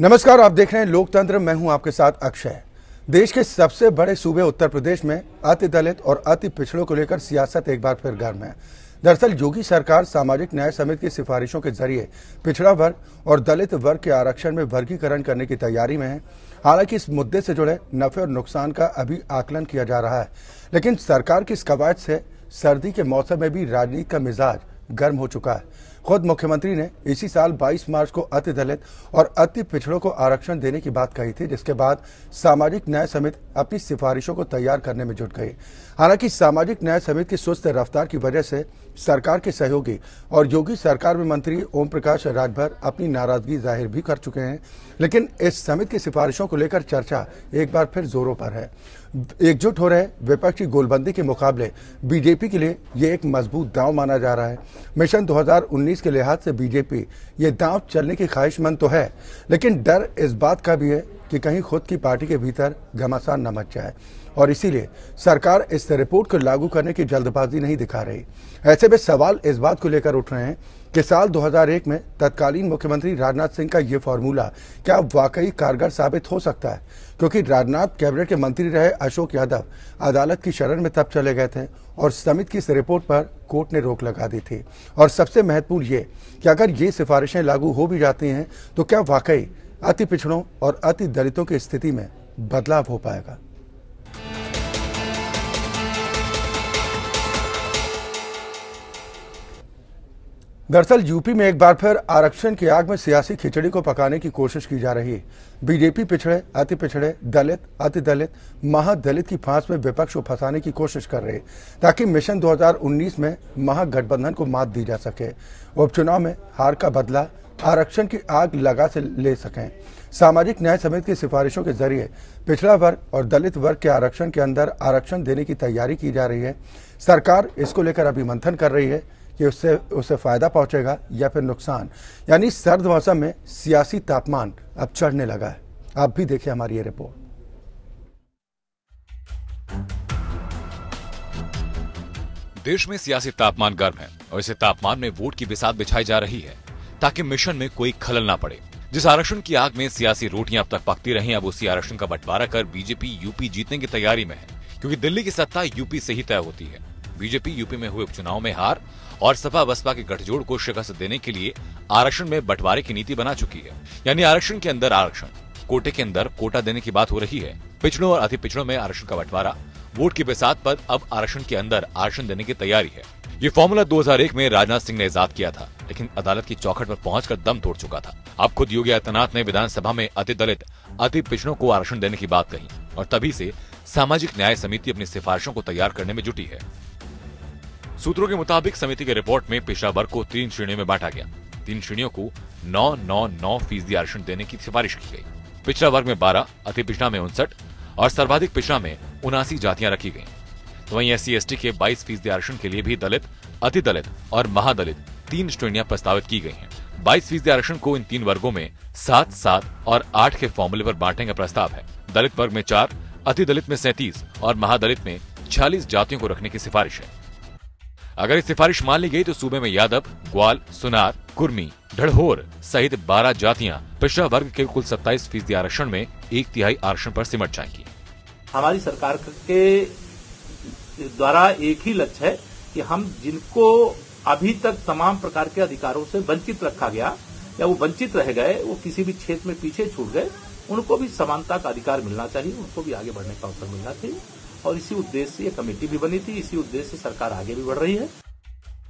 नमस्कार, आप देख रहे हैं लोकतंत्र। मैं हूँ आपके साथ अक्षय। देश के सबसे बड़े सूबे उत्तर प्रदेश में अति दलित और अति पिछड़ों को लेकर सियासत एक बार फिर गर्म है। दरअसल, योगी सरकार सामाजिक न्याय समिति की सिफारिशों के ज़रिए पिछड़ा वर्ग और दलित वर्ग के आरक्षण में वर्गीकरण करने की तैयारी में है। हालाँकि, इस मुद्दे से जुड़े नफे और नुकसान का अभी आकलन किया जा रहा है। लेकिन सरकार की इस कवायद से सर्दी के मौसम में भी राजनीति का मिजाज गर्म हो चुका है। खुद मुख्यमंत्री ने इसी साल 22 मार्च को अति दलित और अति पिछड़ों को आरक्षण देने की बात कही थी, जिसके बाद सामाजिक न्याय समिति अपनी सिफारिशों को तैयार करने में जुट गई। हालाँकि सामाजिक न्याय समिति की सुस्त रफ्तार की वजह से सरकार के सहयोगी और योगी सरकार में मंत्री ओम प्रकाश राजभर अपनी नाराज़गी ज़ाहिर भी कर चुके हैं, लेकिन इस समिति की सिफारिशों को लेकर चर्चा एक बार फिर जोरों पर है। एकजुट हो रहे विपक्ष गोलबंदी के मुकाबले बीजेपी के लिए ये एक मज़बूत दांव माना जा रहा है। मिशन 2019 के लिहाज से बीजेपी ये दांव चलने की ख्वाहिशमंद तो है, लेकिन डर इस बात का भी है कि कहीं खुद की पार्टी के भीतर घमासान न मच जाए। और इसीलिए सरकार इस रिपोर्ट को लागू करने की जल्दबाजी नहीं दिखा रही। ऐसे में सवाल इस बात को लेकर उठ रहे हैं कि साल 2001 में तत्कालीन मुख्यमंत्री राजनाथ सिंह का ये फॉर्मूला क्या वाकई कारगर साबित हो सकता है? क्योंकि राजनाथ कैबिनेट के मंत्री रहे अशोक यादव अदालत की शरण में तब चले गए थे और समिति की इस रिपोर्ट पर कोर्ट ने रोक लगा दी थी। और सबसे महत्वपूर्ण ये कि अगर ये सिफारिशें लागू हो भी जाती हैं तो क्या वाकई अति पिछड़ों और अति दलितों की स्थिति में बदलाव हो पाएगा? दरअसल यूपी में एक बार फिर आरक्षण की आग में सियासी खिचड़ी को पकाने की कोशिश की जा रही है। बीजेपी पिछड़े अति पिछड़े दलित अति दलित महादलित की फांस में विपक्ष को फंसाने की कोशिश कर रहे ताकि मिशन 2019 में महागठबंधन को मात दी जा सके। उपचुनाव में हार का बदला आरक्षण की आग लगा से ले सकें। सामाजिक न्याय समिति की सिफारिशों के ज़रिए पिछड़ा वर्ग और दलित वर्ग के आरक्षण के अंदर आरक्षण देने की तैयारी की जा रही है। सरकार इसको लेकर अभी मंथन कर रही है। कि उससे उससे फ़ायदा पहुंचेगा या फिर नुकसान। यानी सर्द मौसम में सियासी तापमान अब चढ़ने लगा है। आप भी देखिए हमारी ये रिपोर्ट। देश में सियासी तापमान गर्म है और इसे तापमान में वोट की बिसात बिछाई जा रही है, ताकि मिशन में कोई खलल ना पड़े। जिस आरक्षण की आग में सियासी रोटियाँ अब तक पकती रही, अब उसी आरक्षण का बंटवारा कर बीजेपी, यूपी जीतने की तैयारी में है, क्योंकि दिल्ली की सत्ता यूपी से ही तय होती है। बीजेपी, यूपी में हुए उपचुनाव में हार और सपा बसपा के गठजोड़ को शिकस्त देने के लिए आरक्षण में बंटवारे की नीति बना चुकी है। यानी आरक्षण के अंदर आरक्षण, कोटे के अंदर कोटा देने की बात हो रही है। पिछड़ों और अति पिछड़ों में आरक्षण का बंटवारा, वोट के बिसात पर अब आरक्षण के अंदर आरक्षण देने की तैयारी है। ये फॉर्मूला 2001 में राजनाथ सिंह ने इजाद किया था, लेकिन अदालत की चौखट पर पहुंचकर दम तोड़ चुका था। अब खुद योगी आदित्यनाथ ने विधानसभा में अति दलित अति पिछड़ों को आरक्षण देने की बात कही और तभी से सामाजिक न्याय समिति अपनी सिफारिशों को तैयार करने में जुटी है। सूत्रों के मुताबिक समिति के रिपोर्ट में पिछड़ा वर्ग को तीन श्रेणियों में बांटा गया। तीन श्रेणियों को नौ नौ नौ फ़ीसदी आरक्षण देने की सिफारिश की गई। पिछड़ा वर्ग में बारह, अति पिछड़ा में उनसठ और सर्वाधिक पिछड़ा में उनासी जातियाँ रखी गई तो वहीं एस सी के बाईस फ़ीसदी आरक्षण के लिए भी दलित अति दलित और महादलित तीन श्रेणियाँ प्रस्तावित की गई हैं। बाईस फ़ीसदी आरक्षण को इन तीन वर्गों में सात सात और आठ के फॉर्मूले पर बांटने का प्रस्ताव है। दलित वर्ग में चार अति दलित में सैंतीस और महादलित में छियालीस जातियों को रखने की सिफारिश है। अगर ये सिफारिश मान ली गई तो सूबे में यादव, ग्वाल, सुनार, कुर्मी ढड़होर सहित 12 जातियाँ पिछड़ा वर्ग के कुल 27 फ़ीसदी आरक्षण में एक तिहाई आरक्षण पर सिमट जाएँगी। हमारी सरकार के द्वारा एक ही लक्ष्य है कि हम जिनको अभी तक तमाम प्रकार के अधिकारों से वंचित रखा गया या वो वंचित रह गए, वो किसी भी क्षेत्र में पीछे छूट गए, उनको भी समानता का अधिकार मिलना चाहिए, उनको भी आगे बढ़ने का अवसर मिलना चाहिए। और इसी उद्देश्य से ये कमेटी भी बनी थी इसी उद्देश्य से सरकार आगे भी बढ़ रही है।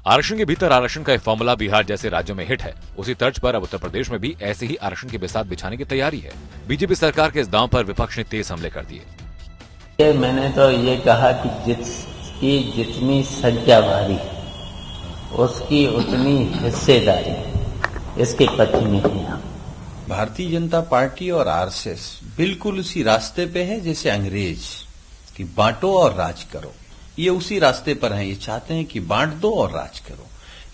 आरक्षण के भीतर आरक्षण का एक फॉर्मूला बिहार जैसे राज्यों में हिट है। उसी तर्ज पर अब उत्तर प्रदेश में भी ऐसे ही आरक्षण के बिसात बिछाने की तैयारी है। बीजेपी सरकार के इस दांव पर विपक्ष ने तेज हमले कर दिए। मैंने तो ये कहा कि जिसकी जितनी संख्या भारी उसकी उतनी हिस्सेदारी इसके पक्ष में है। हम भारतीय जनता पार्टी और आरएसएस बिल्कुल उसी रास्ते पे है जैसे अंग्रेज़। कि बांटो और राज करो। ये उसी रास्ते पर हैं। ये चाहते हैं कि बांट दो और राज करो।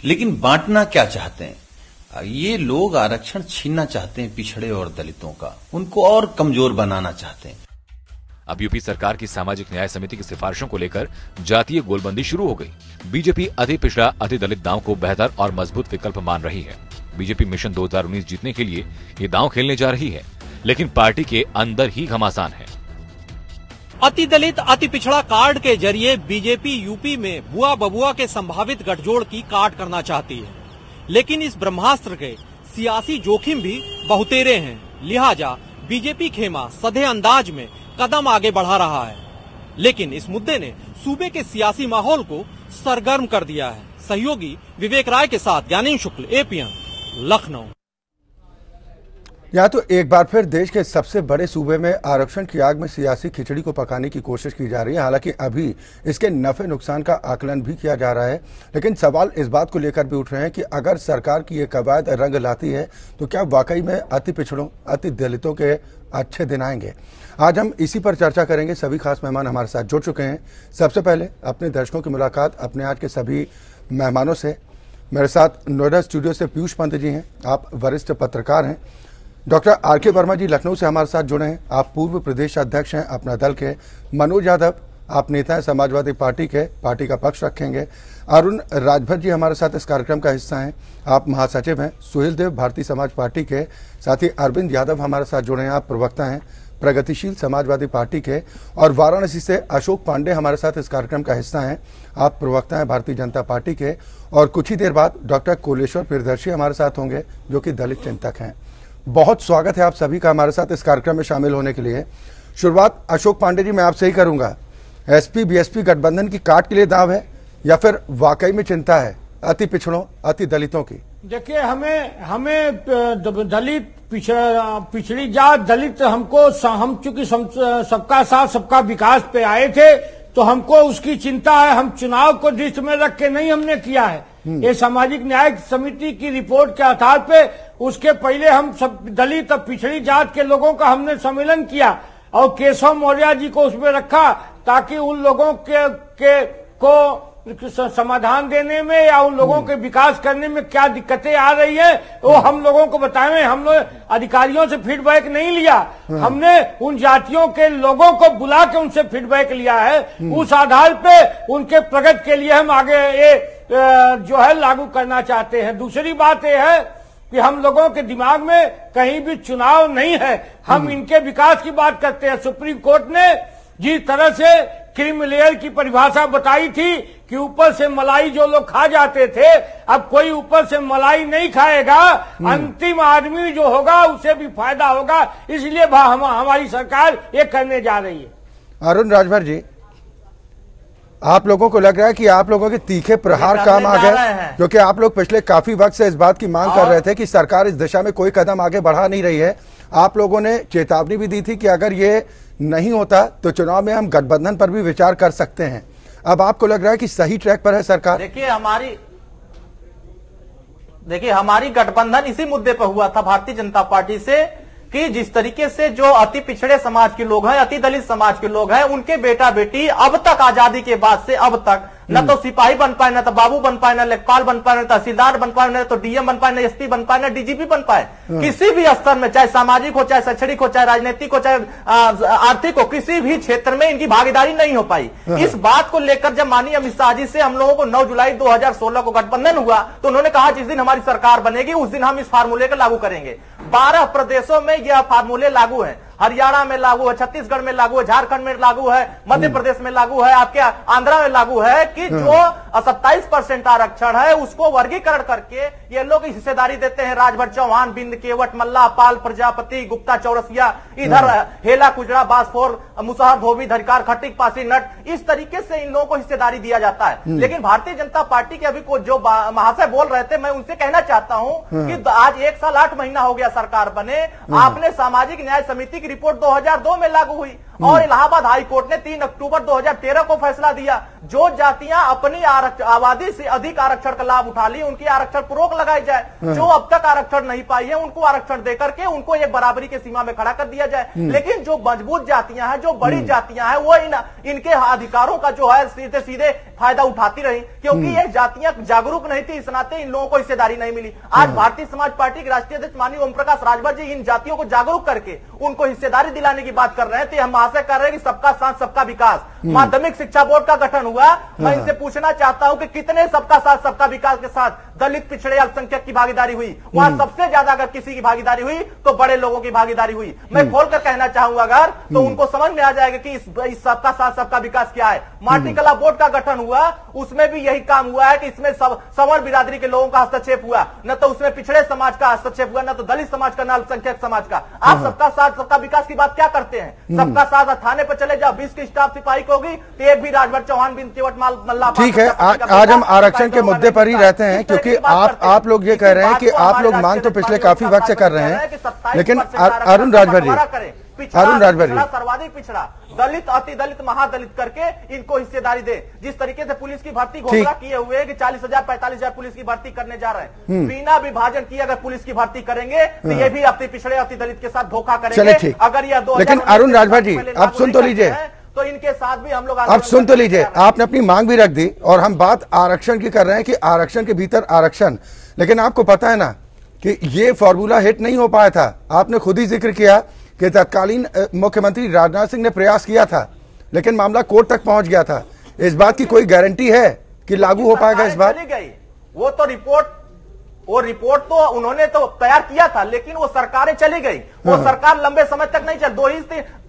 लेकिन बांटना क्या चाहते हैं? ये लोग आरक्षण छीनना चाहते हैं पिछड़े और दलितों का। उनको और कमज़ोर बनाना चाहते हैं। अब यूपी सरकार की सामाजिक न्याय समिति की सिफारिशों को लेकर जातीय गोलबंदी शुरू हो गई। बीजेपी अति पिछड़ा, अति दलित दाव को बेहतर और मज़बूत विकल्प मान रही है। बीजेपी मिशन 2019 जीतने के लिए ये दांव खेलने जा रही है। लेकिन पार्टी के अंदर ही घमासान है। अति दलित अति पिछड़ा कार्ड के ज़रिए बीजेपी, यूपी में बुआ बबुआ के संभावित गठजोड़ की काट करना चाहती है। लेकिन इस ब्रह्मास्त्र के सियासी जोखिम भी बहुतेरे हैं। लिहाजा बीजेपी खेमा सधे अंदाज में कदम आगे बढ़ा रहा है। लेकिन इस मुद्दे ने सूबे के सियासी माहौल को सरगर्म कर दिया है। सहयोगी विवेक राय के साथ ज्ञानी शुक्ल एपीएम लखनऊ। यहाँ तो एक बार फिर देश के सबसे बड़े सूबे में आरक्षण की आग में सियासी खिचड़ी को पकाने की कोशिश की जा रही है। हालाँकि अभी इसके नफे नुकसान का आकलन भी किया जा रहा है, लेकिन सवाल इस बात को लेकर भी उठ रहे हैं कि अगर सरकार की ये कवायद रंग लाती है तो क्या वाकई में अति पिछड़ों, अति दलितों के अच्छे दिन आएँगे? आज हम इसी पर चर्चा करेंगे। सभी खास मेहमान हमारे साथ जुड़ चुके हैं। सबसे पहले अपने दर्शकों की मुलाकात अपने आज के सभी मेहमानों से। मेरे साथ नोएडा स्टूडियो से पीयूष पंत जी हैं। आप वरिष्ठ पत्रकार हैं। डॉक्टर आर के वर्मा जी लखनऊ से हमारे साथ जुड़े हैं। आप पूर्व प्रदेश अध्यक्ष हैं, अपना दल के मनोज यादव, आप नेता हैं, समाजवादी पार्टी के पार्टी का पक्ष रखेंगे। अरुण राजभर जी हमारे साथ इस कार्यक्रम का हिस्सा हैं। आप महासचिव हैं, सुहेल देव, भारतीय समाज पार्टी के साथ ही अरविंद यादव हमारे साथ जुड़े हैं, आप प्रवक्ता हैं, प्रगतिशील समाजवादी पार्टी के और वाराणसी से अशोक पांडे हमारे साथ इस कार्यक्रम का हिस्सा हैं। आप प्रवक्ता हैं, भारतीय जनता पार्टी के और कुछ ही देर बाद डॉक्टर कोलेश्वर प्रियदर्शी हमारे साथ होंगे, जो कि दलित चिंतक हैं। बहुत स्वागत है आप सभी का हमारे साथ इस कार्यक्रम में शामिल होने के लिए। शुरुआत अशोक पांडे जी मैं आपसे ही करूँगा। एसपी बीएसपी गठबंधन की काट के लिए दाव है या फिर वाकई में चिंता है? अति पिछड़ों अति दलितों की। देखिए हमें हमें दलित पिछड़ी जात दलित हमको हम चूँकि सबका साथ सबका विकास पे आए थे तो हमको उसकी चिंता है। हम चुनाव को दृष्टि में रख के नहीं हमने किया है। हम्म। ये सामाजिक न्याय समिति की रिपोर्ट के आधार पे उसके पहले हम सब दलित और पिछड़ी जात के लोगों का हमने सम्मेलन किया और केशव मौर्य जी को उसमें रखा ताकि उन लोगों के, के को समाधान देने में या उन लोगों के विकास करने में क्या दिक्कतें आ रही है वो हम लोगों को बताए हम लोग अधिकारियों से फीडबैक नहीं लिया। हमने उन जातियों के लोगों को बुला के उनसे फीडबैक लिया है। उस आधार पे उनके प्रगति के लिए हम आगे ये जो है लागू करना चाहते हैं। दूसरी बात यह है कि हम लोगों के दिमाग में कहीं भी चुनाव नहीं है। हम इनके विकास की बात करते हैं। सुप्रीम कोर्ट ने जिस तरह से क्रीम लेयर की परिभाषा बताई थी कि ऊपर से मलाई जो लोग खा जाते थे अब कोई ऊपर से मलाई नहीं खाएगा। हम्म। अंतिम आदमी जो होगा उसे भी फ़ायदा होगा। इसलिए हम, हमारी सरकार ये करने जा रही है। अरुण राजभर जी आप लोगों को लग रहा है कि आप लोगों के तीखे प्रहार काम आ गए क्योंकि आप लोग पिछले काफ़ी वक्त से इस बात की मांग कर रहे थे कि सरकार इस दिशा में कोई कदम आगे बढ़ा नहीं रही है। आप लोगों ने चेतावनी भी दी थी कि अगर ये नहीं होता तो चुनाव में हम गठबंधन पर भी विचार कर सकते हैं। अब आपको लग रहा है कि सही ट्रैक पर है सरकार? देखिए हमारी देखिए हमारी गठबंधन इसी मुद्दे पर हुआ था। भारतीय जनता पार्टी से कि जिस तरीके से जो अति पिछड़े समाज के लोग हैं, अति दलित समाज के लोग हैं, उनके बेटा बेटी अब तक आज़ादी के बाद से अब तक न तो सिपाही बन पाए न तो बाबू बन पाए ना लेखपाल बन पाए न तहसीलदार बन पाए न तो डीएम बन पाए ना एसपी बन पाए ना डीजीपी बन पाए हाँ। किसी भी स्तर में चाहे सामाजिक हो चाहे शैक्षणिक हो चाहे राजनीतिक हो चाहे आर्थिक हो किसी भी क्षेत्र में इनकी भागीदारी नहीं हो पाई हाँ। इस बात को लेकर जब माननीय अमित शाह जी से हम लोगों को नौ जुलाई दो हज़ार सोलह को गठबंधन हुआ तो उन्होंने कहा जिस दिन हमारी सरकार बनेगी उस दिन हम इस फार्मूले को लागू करेंगे बारह प्रदेशों में यह फार्मूले लागू है हरियाणा में लागू है छत्तीसगढ़ में लागू है झारखंड में लागू है मध्य हम्म। प्रदेश में लागू है आपके आंध्रा में लागू है कि हम्म। जो सत्ताईस परसेंट आरक्षण है उसको वर्गीकरण करके ये लोग हिस्सेदारी देते हैं राजभर चौहान बिंद केवट मल्ला पाल प्रजापति गुप्ता चौरसिया इधर हम्म। हेला कुजरा बासफोर मुसहर धोबी धरिकार खटिक पासी नट इस तरीके से इन लोगों को हिस्सेदारी दिया जाता है लेकिन भारतीय जनता पार्टी के अभी को जो महाशय बोल रहे थे मैं उनसे कहना चाहता हूँ कि आज एक साल आठ महीना हो गया सरकार बने आपने सामाजिक न्याय समिति की रिपोर्ट 2002 में लागू हुई और इलाहाबाद हाई कोर्ट ने 3 अक्टूबर 2013 को फैसला दिया जो जातियाँ अपनी आबादी से अधिक आरक्षण का लाभ उठा ली उनकी आरक्षण पर रोक लगाई जाए हाँ। जो अब तक आरक्षण नहीं पाई है उनको आरक्षण देकर के उनको एक बराबरी की सीमा में खड़ा कर दिया जाए हम्म। लेकिन जो मज़बूत जातियाँ हैं जो बड़ी हम्म। जातियाँ हैं वो इन इनके अधिकारों का जो है सीधे सीधे फ़ायदा उठाती रही क्योंकि हम्म। ये जातियाँ जागरूक नहीं थी इस नाते इन लोगों को हिस्सेदारी नहीं मिली आज भारतीय समाज पार्टी के राष्ट्रीय अध्यक्ष माननीय ओम प्रकाश राजभर जी इन जातियों को जागरूक करके उनको हिस्सेदारी दिलाने की बात कर रहे हैं तो हम आशा कर रहे हैं कि सबका साथ सबका विकास। माध्यमिक शिक्षा बोर्ड का गठन हुआ। मैं इनसे पूछना चाहता हूँ कि कितने सबका साथ सबका विकास के साथ दलित पिछड़े अल्पसंख्यक की भागीदारी हुई? वहाँ सबसे ज़्यादा अगर किसी की भागीदारी हुई तो बड़े लोगों की भागीदारी हुई। मैं खोलकर कहना चाहूँगा अगर तो उनको समझ में आ जाएगा कि इस, इस सबका साथ सबका विकास क्या है। माटी कला बोर्ड का गठन हुआ उसमें भी यही काम हुआ है कि इसमें सवर्ण बिरादरी के लोगों का हस्तक्षेप हुआ। न तो उसमें पिछड़े समाज का हस्तक्षेप हुआ न तो दलित समाज का न अल्पसंख्यक समाज का। आप सबका साथ सबका विकास की बात क्या करते हैं? सबका साथ थाने पर चले जाओ। बीस की स्टाफ सिपाही को होगी तो एक भी राजभर चौहान बिन तेवट माल मल्ला ठीक है आज आज हम आरक्षण के मुद्दे पर ही रहते हैं क्योंकि आप आप लोग ये कह रहे हैं कि आप लोग मांग तो पिछले काफ़ी वक्त से कर रहे हैं लेकिन अरुण राजभर जी। अरुण राजभर। सर्वाधिक पिछड़ा। दलित अति दलित महादलित करके इनको हिस्सेदारी दे। जिस तरीके से पुलिस की भर्ती घोषणा किए हुए हैं कि चालीस हज़ार पैंतालीस हज़ार पुलिस की भर्ती करने जा रहे हैं। बिना विभाजन किए अगर पुलिस की भर्ती करेंगे तो ये भी अति पिछड़े अति दलित के साथ धोखा करेंगे। अगर यह दो लेकिन अरुण राजभर जी अब सुन तो लीजिए। तो इनके साथ भी हम लोग आप सुन तो लीजिए। आपने अपनी मांग भी रख दी और हम बात आरक्षण की कर रहे हैं कि आरक्षण के भीतर आरक्षण। लेकिन आपको पता है ना कि ये फॉर्मूला हिट नहीं हो पाया था। आपने खुद ही ज़िक्र किया कि तत्कालीन मुख्यमंत्री राजनाथ सिंह ने प्रयास किया था लेकिन मामला कोर्ट तक पहुँच गया था। इस बात की कोई गारंटी है कि लागू हो पाएगा इस बात? वो तो रिपोर्ट वो रिपोर्ट तो उन्होंने तो तैयार किया था लेकिन वो सरकारें चली गई। वो सरकार लंबे समय तक नहीं चल दो ही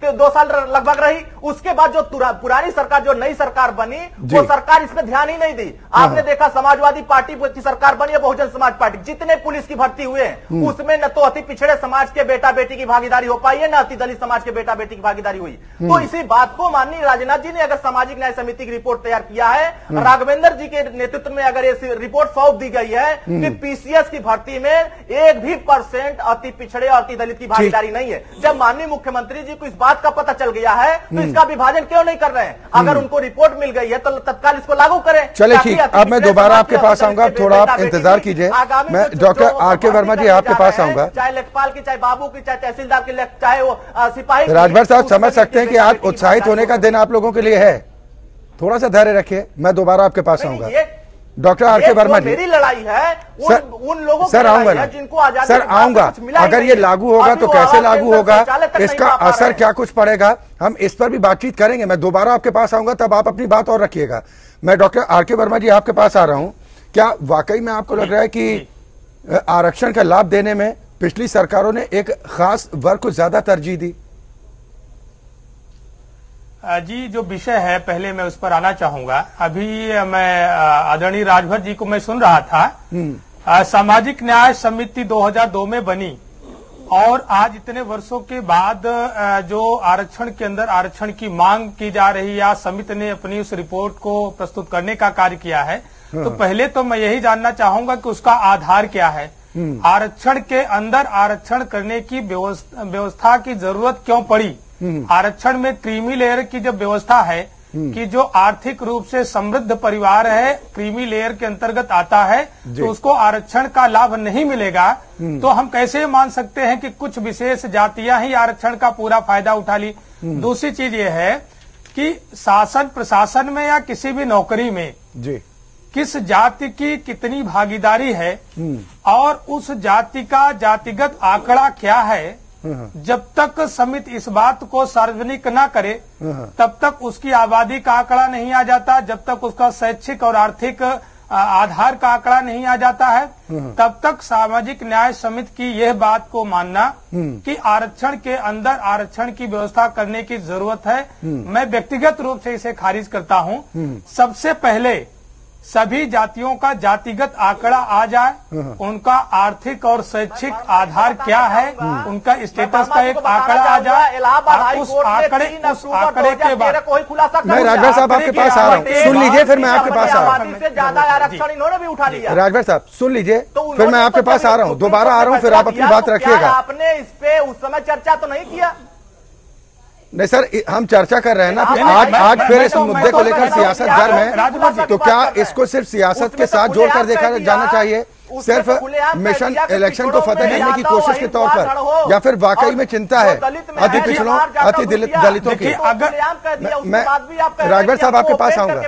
दो साल लगभग रही। उसके बाद जो पुरानी सरकार जो नई सरकार बनी वो। सरकार इसमें ध्यान ही नहीं दी। आपने देखा समाजवादी पार्टी की सरकार बनी है बहुजन समाज पार्टी। जितने पुलिस की भर्ती हुए हैं उसमें न तो अति पिछड़े समाज के बेटा बेटी की भागीदारी हो पाई है न अति दलित समाज के बेटा बेटी की भागीदारी हुई। तो इसी बात को माननीय राजनाथ जी ने अगर सामाजिक न्याय समिति की रिपोर्ट तैयार किया है राघवेंद्र जी के नेतृत्व में अगर ये रिपोर्ट सौंप दी गई है कि पीसीएस की भर्ती में एक भी परसेंट अति पिछड़े और अति दलित की भागीदारी नहीं है। जब माननीय मुख्यमंत्री जी को इस बात का पता चल गया है तो इसका विभाजन क्यों नहीं कर रहे हैं? अगर उनको रिपोर्ट मिल गई है तो तत्काल इसको लागू करें। चले ठीक। अब मैं दोबारा आपके पास आऊँगा थोड़ा आप इंतज़ार कीजिए। मैं डॉक्टर आर के वर्मा जी आपके पास आऊँगा। चाहे लेखपाल की चाहे बाबू की चाहे तहसीलदार की चाहे वो सिपाही राजभर साहब समझ सकते हैं की आज उत्साहित होने का दिन आप लोगों के लिए है। थोड़ा सा धैर्य रखिए मैं दोबारा आपके पास आऊँगा। डॉक्टर आर के वर्मा जी। मेरी लड़ाई है उन, सर उन लोगों सर आऊँगा ना। जिनको आज़ादी सर आऊँगा। अगर ये लागू होगा तो कैसे लागू होगा? इसका असर क्या कुछ पड़ेगा? हम इस पर भी बातचीत करेंगे। मैं दोबारा आपके पास आऊँगा तब आप अपनी बात और रखिएगा। मैं डॉक्टर आर के वर्मा जी आपके पास आ रहा हूँ। क्या वाकई में आपको लग रहा है कि आरक्षण का लाभ देने में पिछली सरकारों ने एक खास वर्ग को ज़्यादा तरजीह दी? जी जो विषय है पहले मैं उस पर आना चाहूँगा। अभी मैं आदरणीय राजभर जी को मैं सुन रहा था। सामाजिक न्याय समिति 2002 में बनी। और आज इतने वर्षों के बाद जो आरक्षण के अंदर आरक्षण की मांग की जा रही है समिति ने अपनी उस रिपोर्ट को प्रस्तुत करने का कार्य किया है तो पहले तो मैं यही जानना चाहूँगा कि उसका आधार क्या है। आरक्षण के अंदर आरक्षण करने की व्यवस्था की ज़रूरत क्यों पड़ी? आरक्षण में क्रीमी लेयर की जब व्यवस्था है कि जो आर्थिक रूप से समृद्ध परिवार है क्रीमी लेयर के अंतर्गत आता है तो उसको आरक्षण का लाभ नहीं मिलेगा। तो हम कैसे मान सकते हैं कि कुछ विशेष जातियाँ ही आरक्षण का पूरा फ़ायदा उठा ली? दूसरी चीज़ ये है कि शासन प्रशासन में या किसी भी नौकरी में जी। किस जाति की कितनी भागीदारी है और उस जाति का जातिगत आंकड़ा क्या है जब तक समिति इस बात को सार्वजनिक न करे, तब तक उसकी आबादी का आंकड़ा नहीं आ जाता। जब तक उसका शैक्षिक और आर्थिक आधार का आंकड़ा नहीं आ जाता है, तब तक सामाजिक न्याय समिति की यह बात को मानना कि आरक्षण के अंदर आरक्षण की व्यवस्था करने की ज़रूरत है। मैं व्यक्तिगत रूप से इसे खारिज करता हूँ। सबसे पहले सभी जातियों का जातिगत आंकड़ा आ जाए उनका आर्थिक और शैक्षिक आधार क्या है उनका स्टेटस का एक आंकड़ा आ जाए। इलाहाबाद उस आंकड़े उस आंकड़े के बाद मैं राजभर साहब आपके पास आ रहा हूँ। सुन लीजिए फिर मैं आपके पास आ रहा हूँ। ज़्यादा आरक्षण इन्होंने भी उठा लिया। राजभर साहब सुन लीजिए। तो फिर मैं आपके तो पास आ रहा हूँ। दोबारा आ रहा हूँ फिर आप अपनी बात तो रखिएगा। आपने इस पे उस समय चर्चा तो नहीं किया? नहीं सर हम चर्चा कर रहे हैं ना। आज आज फिर इस तो- मुद्दे तो को लेकर तो- सियासत मैं- गर्म है। तो क्या। इसको सिर्फ़ सियासत के तो साथ जोड़कर देखा जाना चाहिए? सिर्फ़ तो मिशन इलेक्शन को फतेह करने की कोशिश के तौर पर। या फिर वाकई में चिंता है? अति पिछड़ों अति दलित की। तो मैं राजभर साहब आपके पास आऊँगा।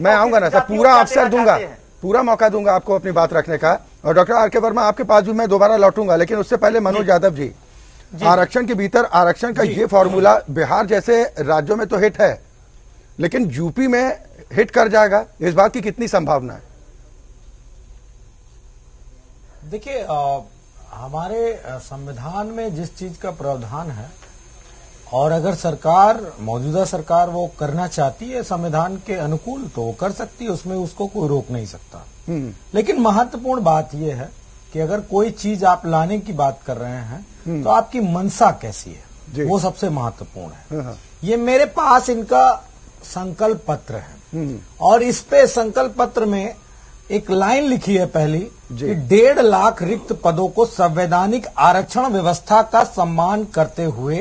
मैं आऊँगा ना सर। पूरा अवसर दूँगा। पूरा मौका दूँगा आपको अपनी बात रखने का। और डॉक्टर आर के वर्मा आपके पास भी मैं दोबारा लौटूँगा लेकिन उससे पहले मनोज यादव जी। आरक्षण के भीतर आरक्षण का ये फॉर्मूला बिहार जैसे राज्यों में तो हिट है लेकिन यूपी में हिट कर जाएगा। इस बात की कितनी संभावना है? देखिए हमारे संविधान में जिस चीज़ का प्रावधान है और अगर सरकार मौजूदा सरकार वो करना चाहती है संविधान के अनुकूल तो वो कर सकती है उसमें उसको कोई रोक नहीं सकता। लेकिन महत्वपूर्ण बात यह है कि अगर कोई चीज़ आप लाने की बात कर रहे हैं तो आपकी मनसा कैसी है? वो सबसे महत्वपूर्ण है। हाँ। ये मेरे पास इनका संकल्प पत्र है। और इस पे संकल्प पत्र में एक लाइन लिखी है पहली कि डेढ़ लाख रिक्त पदों को संवैधानिक आरक्षण व्यवस्था का सम्मान करते हुए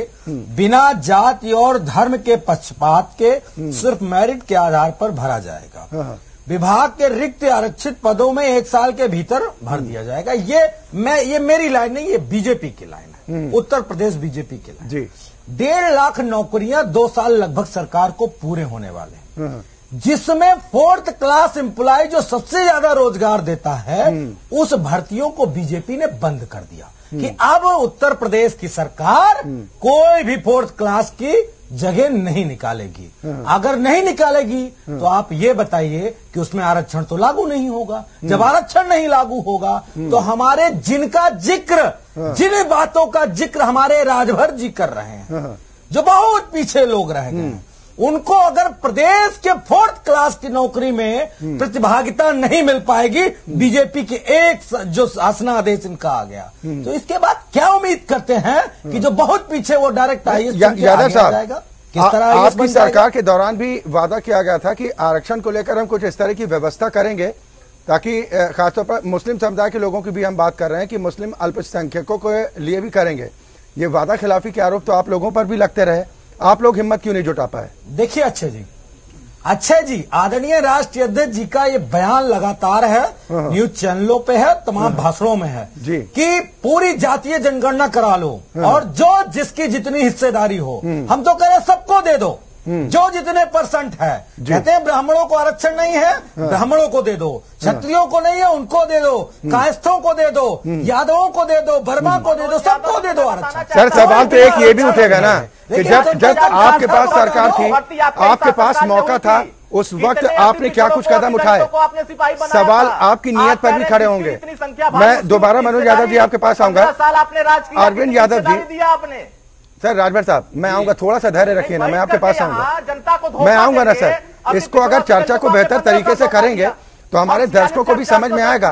बिना जाति और धर्म के पक्षपात के सिर्फ़ मेरिट के आधार पर भरा जाएगा। हाँ। विभाग के रिक्त आरक्षित पदों में एक साल के भीतर भर दिया जाएगा। ये मैं ये मेरी लाइन नहीं ये बीजेपी की लाइन है। उत्तर प्रदेश बीजेपी की लाइन। जी। डेढ़ लाख नौकरियाँ दो साल लगभग सरकार को पूरे होने वाले हैं। जिसमें फोर्थ क्लास एम्प्लॉय जो सबसे ज़्यादा रोज़गार देता है उस भर्तियों को बीजेपी ने बंद कर दिया। कि अब उत्तर प्रदेश की सरकार कोई भी फोर्थ क्लास की जगह नहीं निकालेगी। अगर नहीं निकालेगी तो आप ये बताइए कि उसमें आरक्षण तो लागू नहीं होगा। जब आरक्षण नहीं लागू होगा तो हमारे जिनका ज़िक्र जिन बातों का ज़िक्र हमारे राजभर जी कर रहे हैं जो बहुत पीछे लोग रह गए हैं उनको अगर प्रदेश के फोर्थ क्लास की नौकरी में प्रतिभागिता नहीं मिल पाएगी बीजेपी के एक जो शासनादेश इनका आ गया। तो इसके बाद क्या उम्मीद करते हैं कि जो बहुत पीछे वो डायरेक्ट आई यादव साहब आपकी सरकार के दौरान भी वादा किया गया था कि आरक्षण को लेकर हम कुछ इस तरह की व्यवस्था करेंगे ताकि खासतौर पर मुस्लिम समुदाय के लोगों की भी हम बात कर रहे हैं कि मुस्लिम अल्पसंख्यकों के लिए भी करेंगे। ये वादा खिलाफी के आरोप तो आप लोगों पर भी लगते रहे। आप लोग हिम्मत क्यों नहीं जुटा पाए? देखिए अच्छे जी। अच्छे जी आदरणीय राष्ट्रीय अध्यक्ष जी का ये बयान लगातार है न्यूज़ चैनलों पे है तमाम भाषणों में है जी। कि पूरी जातीय जनगणना करा लो और जो जिसकी जितनी हिस्सेदारी हो हम तो कह रहे सबको दे दो। जो जितने परसेंट है। कहते हैं ब्राह्मणों को आरक्षण नहीं है ब्राह्मणों को दे दो। क्षत्रियों को नहीं है उनको दे दो। कायस्थों को दे दो। यादवों को दे दो वर्मा को दे दो सबको दे दो आरक्षण। सर सवाल तो एक ये भी उठेगा ना कि जब जब आपके पास सरकार थी आपके पास मौका था उस वक्त आपने क्या कुछ कदम उठाए? दलितों को आपने सिपाही बनाया सवाल आपकी नीयत पर भी खड़े होंगे। मैं दोबारा मनोज यादव जी आपके पास आऊँगा। पंद्रह साल आपने राज किया अरविंद यादव जी। दिया आपने? सर राजभर साहब मैं आऊँगा थोड़ा सा धैर्य रखिए ना मैं आपके पास आऊँगा। जनता को धोखा मैं आऊँगा ना सर। इसको अगर चर्चा को बेहतर तरीके से करेंगे तो हमारे दर्शकों को भी समझ में आएगा।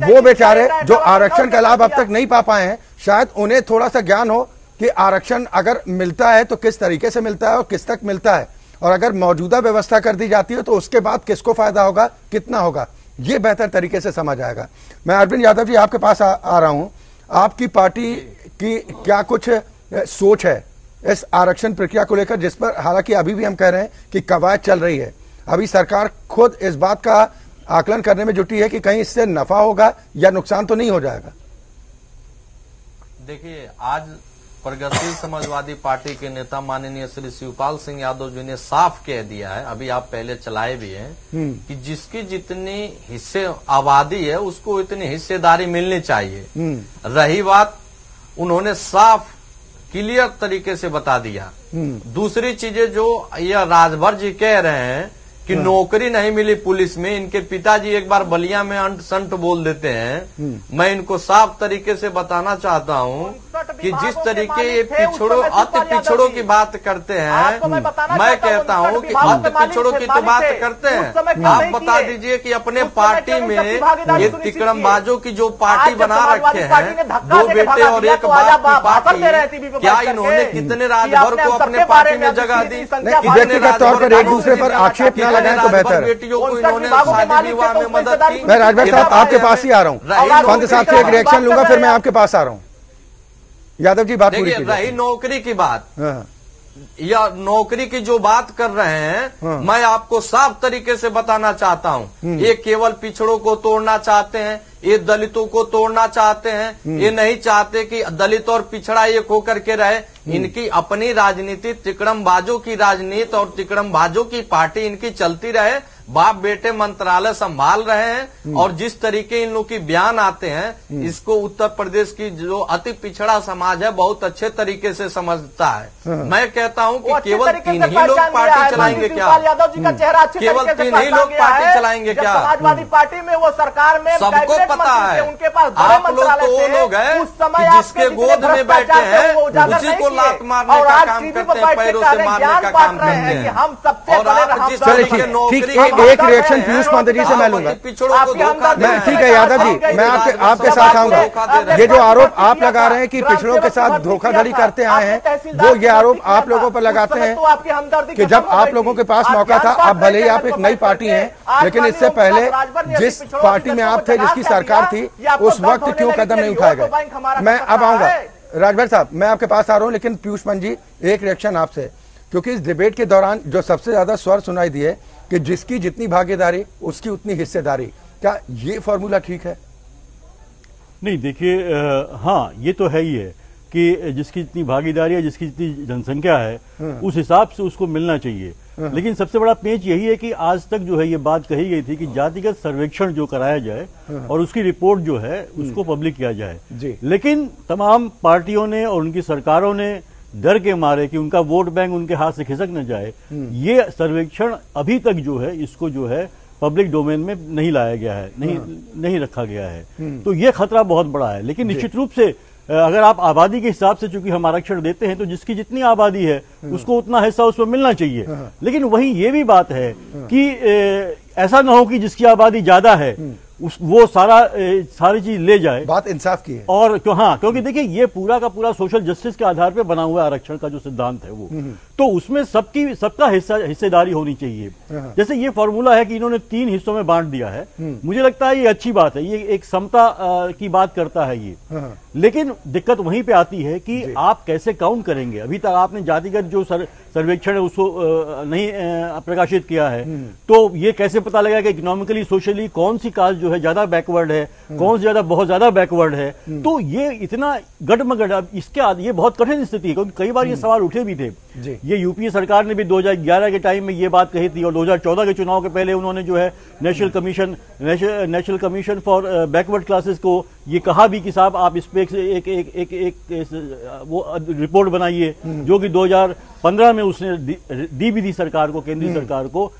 वो बेचारे जो आरक्षण का लाभ अब तक नहीं पा पाए हैं शायद उन्हें थोड़ा सा ज्ञान हो कि आरक्षण अगर मिलता है तो किस तरीके से मिलता है और किस तक मिलता है। और अगर मौजूदा व्यवस्था कर दी जाती है तो उसके बाद किसको फ़ायदा होगा कितना होगा ये बेहतर तरीके से समझ आएगा। मैं अरविंद यादव जी आपके पास आ, आ रहा हूँ। आपकी पार्टी की क्या कुछ सोच है इस आरक्षण प्रक्रिया को लेकर जिस पर हालाँकि अभी भी हम कह रहे हैं कि कवायद चल रही है। अभी सरकार खुद इस बात का आकलन करने में जुटी है कि कहीं इससे नफा होगा या नुकसान तो नहीं हो जाएगा। देखिए आज प्रगतिशील समाजवादी पार्टी के नेता माननीय श्री शिवपाल सिंह यादव जी ने साफ़ कह दिया है अभी आप पहले चलाए भी हैं कि जिसकी जितनी हिस्से आबादी है उसको इतनी हिस्सेदारी मिलनी चाहिए। रही बात उन्होंने साफ़ क्लियर तरीके से बता दिया। दूसरी चीज़ें जो यह राजभर जी कह रहे हैं कि नौकरी नहीं मिली पुलिस में इनके पिताजी एक बार बलिया में अंट संट बोल देते हैं। मैं इनको साफ़ तरीके से बताना चाहता हूँ कि जिस तरीके ये पिछड़ों अति पिछड़ों की बात करते हैं। मैं कहता हूँ कि अति पिछड़ों की तो बात करते हैं। आप बता दीजिए कि अपने पार्टी में ये तिकड़मबाजों की जो पार्टी बना रखे हैं दो बेटे और एक तो बाप की पार्टी क्या इन्होंने कितने राजभर को अपने पार्टी में जगह दी? कितने पर एक दूसरे पर आक्षेप लगाएँ तो बेहतर है। में उसमें मदद हिस्सेदारी की। मैं राजभर साहब आपके पास ही आ रहा हूँ। पंत साहब से एक रिएक्शन लूँगा फिर मैं आपके पास आ रहा हूँ। यादव जी बात पूरी नौकरी की बात। हाँ, या नौकरी की जो बात कर रहे हैं हाँ। मैं आपको साफ़ तरीके से बताना चाहता हूँ। ये केवल पिछड़ों को तोड़ना चाहते हैं ये दलितों को तोड़ना चाहते हैं। ये नहीं चाहते कि दलित और पिछड़ा एक होकर के रहे। इनकी अपनी राजनीति तिकड़म बाजों की राजनीति और तिकड़म बाजों की पार्टी इनकी चलती रहे। बाप बेटे मंत्रालय संभाल रहे हैं और जिस तरीके इन लोग की बयान आते हैं इसको उत्तर प्रदेश की जो अति पिछड़ा समाज है बहुत अच्छे तरीके से समझता है। मैं कहता हूँ कि केवल तीन ही लोग पार्टी चलाएँगे क्या? यादव जी का चेहरा केवल तीन ही लोग पार्टी चलाएँगे क्या? समाजवादी पार्टी में वो सरकार में सबको पता है उनके पास आप लोग तो वो लोग हैं जिसके गोद में बैठे हैं उसी को लात मारने का काम करते हैं पैरों से मारने का काम करते हैं। हम सबसे और आप जिस तरीके नौकरी के एक एक रिएक्शन पीयूष पांडे जी से मैं लूँगा। आप मैं ठीक है यादव जी मैं आपके आपके साथ आऊँगा। ये जो आरोप आप लगा रहे हैं कि पिछड़ों के साथ धोखाधड़ी करते आए हैं वो ये आरोप आप लोगों पर लगाते हैं तो कि जब आप लोगों के पास मौका था अब भले ही आप एक नई पार्टी हैं लेकिन इससे पहले जिस पार्टी में आप थे जिसकी सरकार थी उस वक्त क्यों कदम नहीं उठाए गए? मैं अब आऊँगा। राजभर साहब मैं आपके पास आ रहा हूँ लेकिन पीयूष पंत जी एक रिएक्शन आपसे क्योंकि इस डिबेट के दौरान जो सबसे ज़्यादा स्वर सुनाई दिए कि जिसकी जितनी भागीदारी उसकी उतनी हिस्सेदारी। क्या ये फॉर्मूला ठीक है? नहीं देखिए हाँ ये तो है ही है कि जिसकी जितनी भागीदारी है जिसकी जितनी जनसंख्या है उस हिसाब से उसको मिलना चाहिए। लेकिन सबसे बड़ा पेंच यही है कि आज तक जो है ये बात कही गई थी कि जातिगत सर्वेक्षण जो कराया जाए और उसकी रिपोर्ट जो है उसको पब्लिक किया जाए। लेकिन तमाम पार्टियों ने और उनकी सरकारों ने डर के मारे कि उनका वोट बैंक उनके हाथ से खिसक न जाए। ये सर्वेक्षण अभी तक जो है इसको जो है पब्लिक डोमेन में नहीं लाया गया है नहीं नहीं रखा गया है। तो ये खतरा बहुत बड़ा है। लेकिन निश्चित रूप से अगर आप आबादी के हिसाब से चूँकि हम आरक्षण देते हैं तो जिसकी जितनी आबादी है उसको उतना हिस्सा उसमें मिलना चाहिए। लेकिन वहीं ये भी बात है कि ऐसा ना हो कि जिसकी आबादी ज़्यादा है उस वो सारा ए, सारी चीज़ ले जाए। बात इंसाफ की है। और क्यों हाँ क्योंकि देखिए ये पूरा का पूरा सोशल जस्टिस के आधार पे बना हुआ आरक्षण का जो सिद्धांत है वो। तो उसमें सबकी सबका हिस्सा हिस्सेदारी होनी चाहिए। जैसे ये फॉर्मूला है कि इन्होंने तीन हिस्सों में बांट दिया है। मुझे लगता है ये अच्छी बात है। ये एक समता की बात करता है ये। लेकिन दिक्कत वहीं पे आती है कि आप कैसे काउंट करेंगे? अभी तक आपने जातिगत जो सर, सर्वेक्षण है उसको नहीं प्रकाशित किया है। तो ये कैसे पता लगेगा कि इकोनॉमिकली सोशली कौन सी कास्ट जो है ज़्यादा बैकवर्ड है? कौन सी ज़्यादा बहुत ज़्यादा बैकवर्ड है? तो ये इतना गड़मगड़ इसके ये बहुत कठिन स्थिति है। क्योंकि कई बार ये सवाल उठे भी थे। ये यूपीए सरकार ने भी 2011 के टाइम में ये बात कही थी और 2014 के चुनाव के पहले उन्होंने जो है national commission national commission for backward classes को ये कहा भी कि साहब आप इस पे एक एक एक एक, एक, एक वो रिपोर्ट बनाइए जो कि 2015 में उसने दी, दी भी थी सरकार को केंद्रीय सरकार को आ,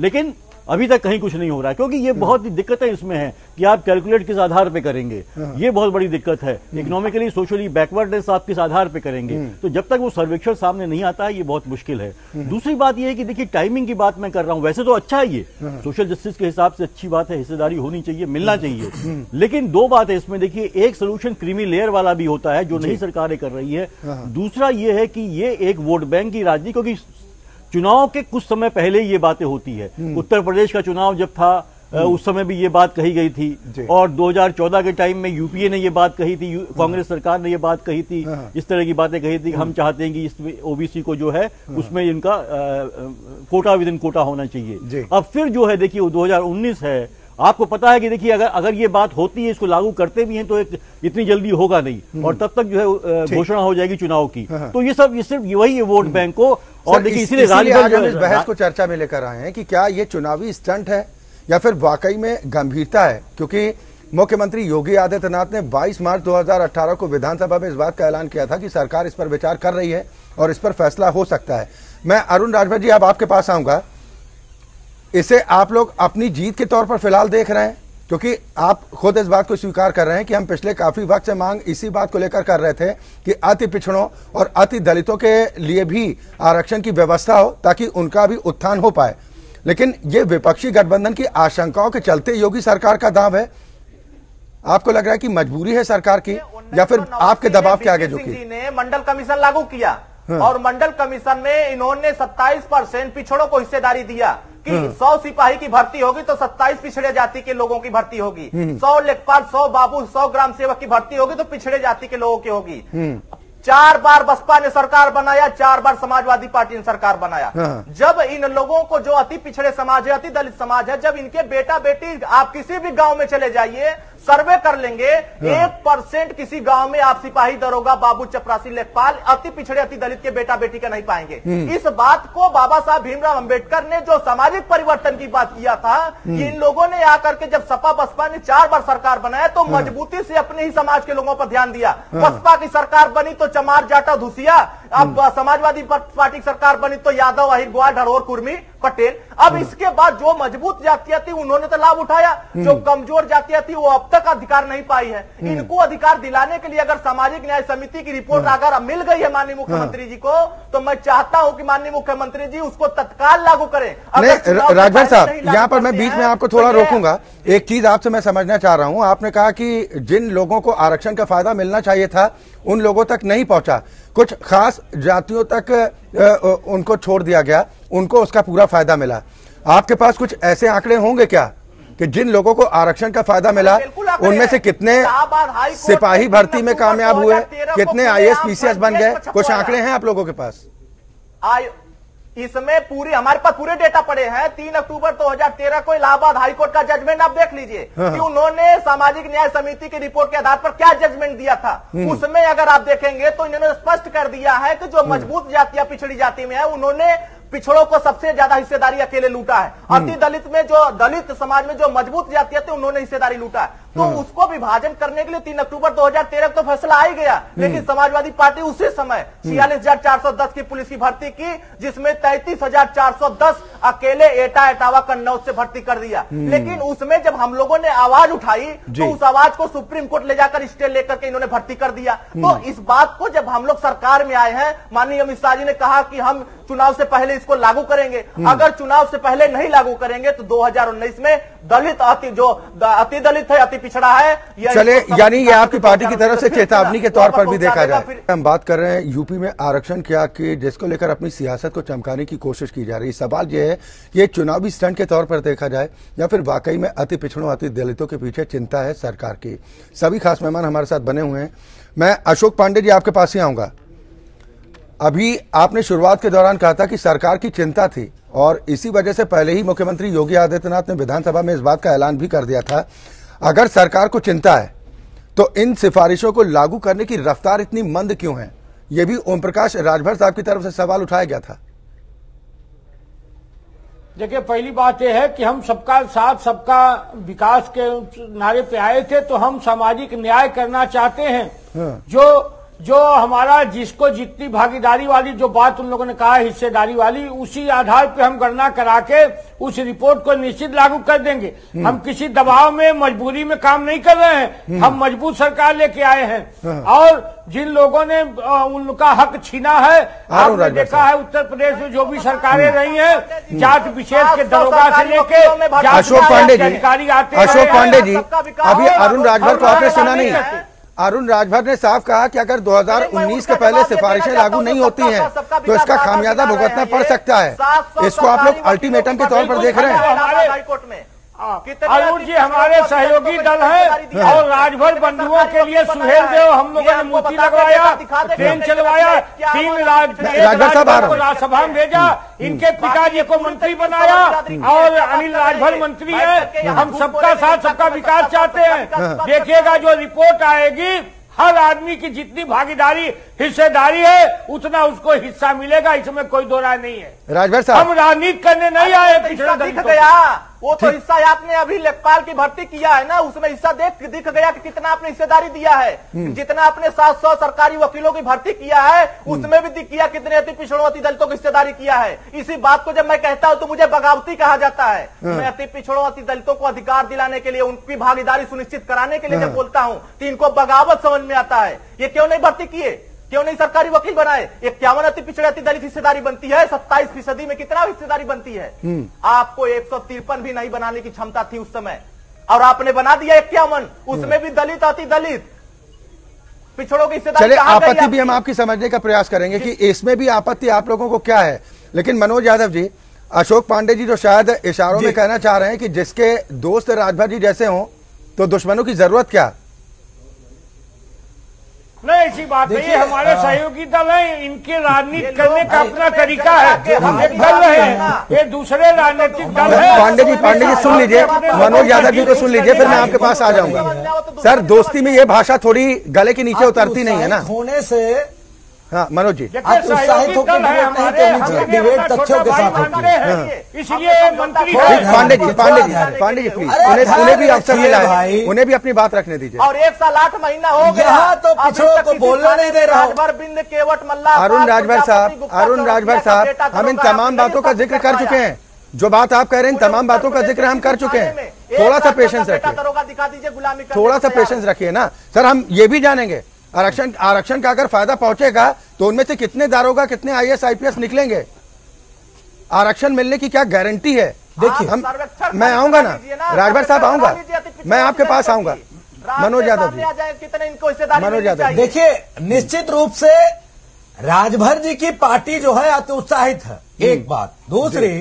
लेकिन अभी तक कहीं कुछ नहीं हो रहा है क्योंकि ये बहुत ही दिक्कतें इसमें हैं कि आप कैलकुलेट किस आधार पे करेंगे। ये बहुत बड़ी दिक्कत है। इकोनॉमिकली सोशली बैकवर्डनेस आप किस आधार पे करेंगे? तो जब तक वो सर्वेक्षण सामने नहीं आता है ये बहुत मुश्किल है। दूसरी बात ये है कि देखिए टाइमिंग की बात मैं कर रहा हूँ। वैसे तो अच्छा है ये। सोशल जस्टिस के हिसाब से अच्छी बात है हिस्सेदारी होनी चाहिए मिलना चाहिए। लेकिन दो बात है इसमें देखिए एक सोल्यूशन क्रीमी लेयर वाला भी होता है जो नहीं सरकारें कर रही है। दूसरा ये है कि ये एक वोट बैंक की राजनीति क्योंकि चुनाव के कुछ समय पहले ही ये बातें होती है। उत्तर प्रदेश का चुनाव जब था उस समय भी ये बात कही गई थी। और 2014 के टाइम में यूपीए ने ये बात कही थी कांग्रेस सरकार ने ये बात कही थी। हाँ। इस तरह की बातें कही थी कि हम चाहते हैं कि इसमें ओबीसी को जो है उसमें इनका कोटा विद इन कोटा होना चाहिए। अब फिर जो है देखिए 2019 है आपको पता है कि देखिए अगर अगर ये बात होती है इसको लागू करते भी हैं तो एक इतनी जल्दी होगा नहीं। और तब तक जो है घोषणा हो जाएगी चुनाव की। हाँ। तो ये सब ये सिर्फ़ वही है वोट बैंक को और देखिए इस- इसीलिए इसीलिए आज हम इस बहस को चर्चा में लेकर आए हैं कि क्या ये चुनावी स्टंट है या फिर वाकई में गंभीरता है? क्योंकि मुख्यमंत्री योगी आदित्यनाथ ने 22 मार्च 2018 को विधानसभा में इस बात का ऐलान किया था कि सरकार इस पर विचार कर रही है और इस पर फैसला हो सकता है। मैं अरुण राजभर जी अब आपके पास आऊँगा। इसे आप लोग अपनी जीत के तौर पर फ़िलहाल देख रहे हैं क्योंकि आप खुद इस बात को स्वीकार कर रहे हैं कि हम पिछले काफ़ी वक्त से मांग इसी बात को लेकर कर रहे थे कि अति पिछड़ों और अति दलितों के लिए भी आरक्षण की व्यवस्था हो ताकि उनका भी उत्थान हो पाए। लेकिन ये विपक्षी गठबंधन की आशंकाओं के चलते योगी सरकार का दाव है। आपको लग रहा है कि मजबूरी है सरकार की या फिर आपके दबाव के आगे झुकी? ने मंडल कमीशन लागू किया और मंडल कमीशन में इन्होंने 27 परसेंट पिछड़ों को हिस्सेदारी दिया। कि 100 सिपाही की भर्ती होगी तो 27 पिछड़े जाति के लोगों की भर्ती होगी। 100 लेखपाल 100 बाबू 100 ग्राम सेवक की भर्ती होगी तो पिछड़े जाति के लोगों की होगी। चार बार बसपा ने सरकार बनाया चार बार समाजवादी पार्टी ने सरकार बनाया। हाँ। जब इन लोगों को जो अति पिछड़े समाज है अति दलित समाज है जब इनके बेटा बेटी आप किसी भी गाँव में चले जाइए सर्वे कर लेंगे। एक परसेंट किसी गाँव में आप सिपाही दरोगा बाबू चपरासी लेखपाल अति पिछड़े अति दलित के बेटा बेटी का नहीं पाएँगे। इस बात को बाबा साहब भीमराव अंबेडकर ने जो सामाजिक परिवर्तन की बात किया था कि इन लोगों ने आकर के जब सपा बसपा ने चार बार सरकार बनाया तो मजबूती से अपने ही समाज के लोगों पर ध्यान दिया। बसपा की सरकार बनी तो चमार जाटा धुसिया अब समाजवादी पार्टी की सरकार बनी तो यादव अहिर ग्वाल ढरोर कुर्मी पटेल। अब इसके बाद जो मज़बूत जातियाँ थी उन्होंने तो लाभ उठाया। जो कमज़ोर जातियाँ थी वो अब तक अधिकार नहीं पाई है। इनको अधिकार दिलाने के लिए अगर सामाजिक न्याय समिति की रिपोर्ट अगर मिल गई है माननीय मुख्यमंत्री जी को तो मैं चाहता हूँ कि माननीय मुख्यमंत्री जी उसको तत्काल लागू करें। राजभर साहब यहाँ पर मैं बीच में आपको थोड़ा रोकूँगा। एक चीज़ आपसे मैं समझना चाह रहा हूँ। आपने कहा कि जिन लोगों को आरक्षण का फ़ायदा मिलना चाहिए था उन लोगों तक नहीं पहुँचा। कुछ खास जातियों तक उनको छोड़ दिया गया। उनको उसका पूरा फ़ायदा मिला। आपके पास कुछ ऐसे आंकड़े होंगे क्या? कि जिन लोगों को आरक्षण का फ़ायदा मिला उनमें से कितने सिपाही भर्ती में कामयाब हुए कितने आई एस पीसीएस बन गए? कुछ आंकड़े हैं आप लोगों के पास? इसमें पूरी हमारे पास पूरे डेटा पड़े हैं तीन अक्टूबर 2013 को इलाहाबाद हाईकोर्ट का जजमेंट आप देख लीजिए हाँ। कि उन्होंने सामाजिक न्याय समिति की रिपोर्ट के आधार पर क्या जजमेंट दिया था हम्म। उसमें अगर आप देखेंगे तो इन्होंने स्पष्ट कर दिया है कि जो हम्म। मज़बूत जातियाँ पिछड़ी जाति में है उन्होंने पिछड़ों को सबसे ज़्यादा हिस्सेदारी अकेले लूटा है। हम्म। अति दलित में जो दलित समाज में जो मज़बूत जातियाँ थी उन्होंने हिस्सेदारी लूटा है। तो हम्म। उसको विभाजन करने के लिए तीन अक्टूबर 2013 तो फैसला आ ही गया। हम्म। लेकिन समाजवादी पार्टी उसी समय छियालीस की पुलिस की भर्ती की जिसमें तैतीस अकेले एटा एटावा कन्नौज से भर्ती कर दिया। लेकिन उसमें जब हम लोगों ने आवाज़ उठाई तो उस आवाज़ को सुप्रीम कोर्ट ले जाकर स्टे लेकर के इन्होंने भर्ती कर दिया। तो इस बात को जब हम लोग सरकार में आए हैं माननीय अमित शाह जी ने कहा कि हम चुनाव से पहले इसको लागू करेंगे। हम्म। अगर चुनाव से पहले नहीं लागू करेंगे तो 2019 में दलित अति जो अति दलित है अति पिछड़ा है चले यानी ये आपकी पार्टी की तरफ़ से चेतावनी के तौर पर भी देखा जाए। हम बात कर रहे हैं यूपी में आरक्षण क्या कि जिसको लेकर अपनी सियासत को चमकाने की कोशिश की जा रही है। सवाल यह है ये चुनावी स्टंट के तौर पर देखा जाए या फिर वाकई में अति पिछड़ों अति दलितों के पीछे चिंता है सरकार की। सभी खास मेहमान हमारे साथ बने हुए हैं। मैं अशोक पांडे जी आपके पास ही आऊँगा। अभी आपने शुरुआत के दौरान कहा था कि सरकार की चिंता थी और इसी वजह से पहले ही मुख्यमंत्री योगी आदित्यनाथ ने विधानसभा में इस बात का ऐलान भी कर दिया था। अगर सरकार को चिंता है तो इन सिफारिशों को लागू करने की रफ्तार इतनी मंद क्यों है? यह भी ओम प्रकाश राजभर साहब की तरफ़ से सवाल उठाया गया था। देखिए पहली बात यह है कि हम सबका साथ सबका विकास के नारे पे आए थे तो हम सामाजिक न्याय करना चाहते हैं। हाँ। जो जो हमारा जिसको जितनी भागीदारी वाली जो बात उन लोगों ने कहा हिस्सेदारी वाली उसी आधार पर हम गणना करा के उस रिपोर्ट को निश्चित लागू कर देंगे हम्म। हम किसी दबाव में मजबूरी में काम नहीं कर रहे हैं हम्म। हम मज़बूत सरकार लेके आए हैं हाँ। और जिन लोगों ने उनका हक छीना है आपने देखा है उत्तर प्रदेश में जो भी सरकारें हम्म। रही हैं जात विशेष के दरोगा से लेके अशोक पांडे जी अधिकारी आते हैं अशोक पांडे जी अभी अरुण राजभर को आपने सुना नहीं अरुण राजभर ने साफ़ कहा कि अगर 2019 के पहले सिफारिशें लागू नहीं होती हैं तो इसका खामियाजा भुगतना पड़ सकता है। इसको आप लोग अल्टीमेटम के तौर पर देख रहे हैं। अरुण जी हमारे सहयोगी दल है और राजभर बंधुओं के लिए सुहेल देव हम लोगों ने मूर्ति लगवाया ट्रेन चलवाया तीन राज्यसभा में भेजा इनके पिताजी को मंत्री बनाया और अनिल राजभर मंत्री है। हम सबका साथ सबका विकास चाहते हैं। देखिएगा जो रिपोर्ट आएगी हर आदमी की जितनी भागीदारी हिस्सेदारी है उतना उसको हिस्सा मिलेगा इसमें कोई दो राय नहीं है। राजभर साहब हम राजनीति करने नहीं आए पिछड़ा दिख गया वो तो हिस्सा आपने अभी लेखपाल की भर्ती किया है ना उसमें हिस्सा देख दिख गया कि कितना आपने हिस्सेदारी दिया है हम्म। जितना आपने सात सौ सरकारी वकीलों की भर्ती किया है। उसमें भी दिख किया कितने अति पिछड़ों अति दलितों की हिस्सेदारी किया है इसी बात को जब मैं कहता हूँ तो मुझे बगावती कहा जाता है हाँ। मैं अति पिछड़ों अति दलितों को अधिकार दिलाने के लिए उनकी भागीदारी सुनिश्चित कराने के लिए जब हाँ। बोलता हूँ तो इनको बगावत समझ में आता है ये क्यों नहीं भर्ती किए क्यों नहीं सरकारी वकील बनाए? इक्यावन अति पिछड़े अति दलित हिस्सेदारी बनती है सत्ताईस फ़ीसदी में कितना हिस्सेदारी बनती है? हम्म। आपको एक सौ तिरपन भी नहीं बनाने की क्षमता थी उस समय। और आपने बना दिया इक्यावन उसमें भी दलित अति दलित। पिछड़ों की हिस्सेदारी आपत्ति भी हम आपकी समझने का प्रयास करेंगे कि इसमें भी आपत्ति आप लोगों को क्या है? लेकिन मनोज यादव जी अशोक पांडे जी जो शायद इशारों में कहना चाह रहे हैं कि जिसके दोस्त राजभर जी जैसे हों तो दुश्मनों की ज़रूरत क्या? नहीं ऐसी बात नहीं ये हमारे सहयोगी दल है इनके राजनीति करने का अपना तरीका है। हम एक दल है ये दूसरे राजनीतिक दल है। पांडे जी पांडे जी सुन लीजिए मनोज यादव जी को सुन लीजिए फिर मैं आपके पास आ जाऊँगा। सर दोस्ती में ये भाषा थोड़ी गले के नीचे उतरती नहीं है ना। होने से हाँ मनोज जी। आप उत्साहित होकर डिबेट तथ्यों के साथ होती है। हैं। इसलिए ध्यान पांडे जी पांडे जी पांडे जी प्लीज़ उन्हें उन्हें भी अवसर मिला है। भाई। उन्हें भी अपनी बात रखने दीजिए। और एक साल आठ महीना हो गया। तो पिछड़ों को बोलने नहीं दे रहा बिंद केवट मल्ला अरुण राजभर साहब अरुण राजभर साहब हम इन तमाम बातों का ज़िक्र कर चुके हैं। जो बात आप कह रहे हैं इन तमाम बातों का ज़िक्र हम कर चुके हैं। थोड़ा सा पेशेंस रखिए। गुलामी थोड़ा सा पेशेंस रखिए ना। सर हम ये भी जानेंगे आरक्षण आरक्षण का अगर फ़ायदा पहुंचेगा तो उनमें से कितने दारोगा कितने आईएएस आईपीएस निकलेंगे? आरक्षण मिलने की क्या गारंटी है? देखिए, हम मैं आऊँगा ना? राजभर साहब आऊँगा। मैं आपके पास आऊँगा। मनोज यादव जी। कितने इनको मनोज यादव। देखिए निश्चित रूप से राजभर जी की पार्टी जो है अति उत्साहित है एक बात। दूसरी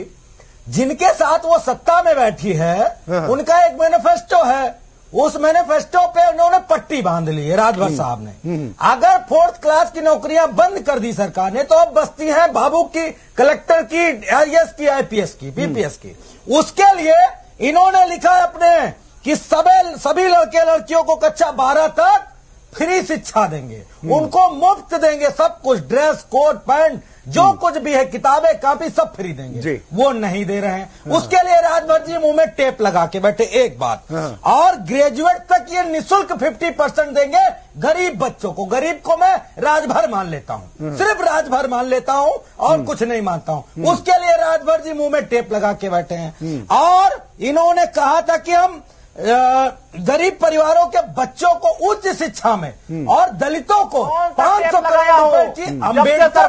जिनके साथ वो सत्ता में बैठी है हाँ। उनका एक मैनिफेस्टो है। उस मैनिफेस्टो पे उन्होंने पट्टी बाँध ली है राजभर साहब ने। अगर फोर्थ क्लास की नौकरियाँ बंद कर दी सरकार ने तो अब बस्ती है बाबू की कलेक्टर की आईएएस की आईपीएस की बीपीएस की। उसके लिए इन्होंने लिखा है अपने कि सभी सभी लड़के लड़कियों को कक्षा बारह तक फ्री शिक्षा देंगे। उनको मुफ़्त देंगे सब कुछ ड्रेस कोट पैंट जो कुछ भी है किताबें कापी सब फ्री देंगे। वो नहीं दे रहे हैं। उसके लिए राजभर जी मुँह में टेप लगा के बैठे एक बात। हाँ। और ग्रेजुएट तक ये निशुल्क 50 परसेंट देंगे गरीब बच्चों को। गरीब को मैं राजभर मान लेता हूँ। सिर्फ़ राजभर मान लेता हूँ और कुछ नहीं मानता हूँ। उसके लिए राजभर जी मुँह में टेप लगा के बैठे हैं। और इन्होंने कहा था कि हम गरीब परिवारों के बच्चों को उच्च शिक्षा में और दलितों को पाँच सौ करोड़ रुपए की अंबेडकर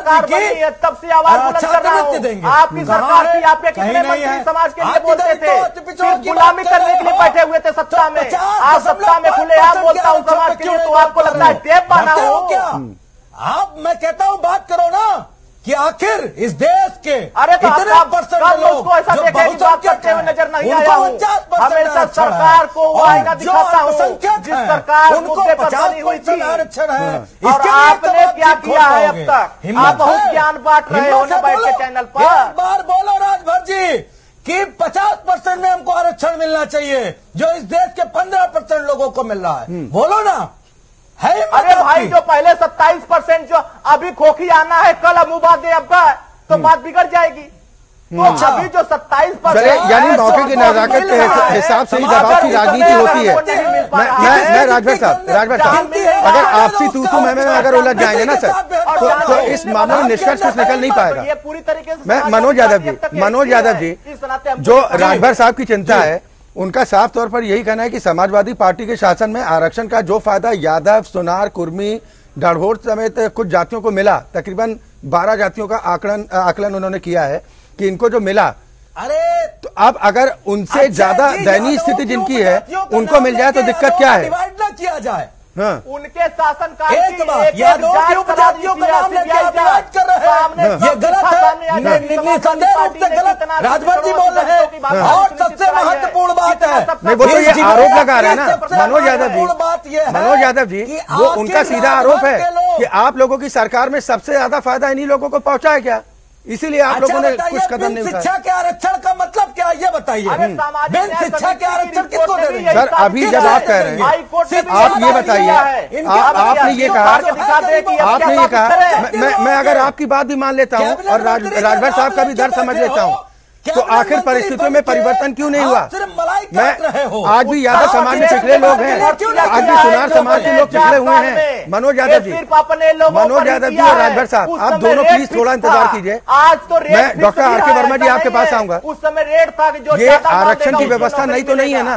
है, तब से आवाज़ बुलंद कर रहा छात्रवृत्ति देंगे आपकी सरकार? थी, आप कितने नहीं मंत्री है। समाज के लिए बोलते थे? तो की गुलामी करने के लिए बैठे हुए थे सत्ता में। आप सत्ता में खुले आम पाँच बोलता हूँ समाज के लिए, क्यों तो आपको लगता है रहे? बना हो। क्या आप मैं कहता हूँ बात करो ना कि आखिर इस देश के अरे तो इतने परसेंट लोग उसको ऐसा करते हुए नज़र नहीं आया हूँ। 49% हमेशा सरकार को वो आएगा दिखाता हूँ, जिस सरकार उनको बनी हुई थी। आरक्षण है और आपने क्या किया है अब तक? आप बहुत ज्ञान बांट रहे हो बैठ के चैनल पर। एक बार बोलो राजभर जी कि 50 परसेंट में हमको आरक्षण मिलना चाहिए जो इस देश के 15 परसेंट लोगों को मिल रहा है बोलो ना है अरे भाई जो पहले 27 परसेंट जो अभी खोखी आना है कल अब मुबादे अब तो बात बिगड़ जाएगी। तो। अभी जो 27 परसेंट यानी मौके की नजाकत के हिसाब से ही दबाव की राजनीति होती है मैं मैं राजभर साहब राजभर साहब अगर आपसी तू तू मैं अगर उलझ जाएँगे ना सर तो, तो इस मामले में निष्कर्ष कुछ निकल नहीं पाएगा। पूरी तरीके से मैं मनोज यादव जी मनोज यादव जी जो राजभर साहब की चिंता है उनका साफ़ तौर पर यही कहना है कि समाजवादी पार्टी के शासन में आरक्षण का जो फ़ायदा यादव सोनार कुर्मी डाढ़ोर समेत कुछ जातियों को मिला तकरीबन 12 जातियों का आकलन आकलन उन्होंने किया है कि इनको जो मिला अरे! तो अब अगर उनसे अच्छा ज़्यादा दयनीय स्थिति जिनकी है उनको मिल जाए तो दिक्कत क्या है? किया जाए। हाँ। उनके शासनकाल एक की एक यादव हैं। ये गलत है। निसंदेह रूप से गलत राजभर जी बोल रहे हैं। और सबसे महत्वपूर्ण बात है। वो ये आरोप लगा रहे हैं ना मनोज यादव जी। बात ये मनोज यादव जी वो उनका सीधा आरोप है के आप लोगों की सरकार में सबसे ज़्यादा फ़ायदा इन्हीं लोगों को पहुँचा है क्या? इसीलिए आप अच्छा लोगों ने कुछ कदम नहीं उठाया शिक्षा के आरक्षण का क्या ये बताइए? बिन न्याय शिक्षा के आरक्षण किसको दे रहे हैं? सर अभी जब आप कह रहे हैं। आप ये बताइए। आपने ये कहा आपने ये कहा। मैं, करें? मैं, मैं अगर आपकी बात भी मान लेता हूँ और राजभर साहब का भी दर्द समझ लेता हूँ। तो आखिर परिस्थितियों में परिवर्तन क्यों नहीं हुआ? मैं आज भी यादव समाज में पिछड़े लोग हैं। आज भी सुनार समाज के लोग पिछड़े हुए हैं। मनोज यादव जी। मनोज यादव जी और राजभर साहब आप दोनों प्लीज़ थोड़ा इंतज़ार कीजिए। आज तो मैं डॉक्टर आर के वर्मा जी आपके पास आऊँगा। उस समय रेट था जो ये आरक्षण की व्यवस्था नहीं तो नहीं है। ना?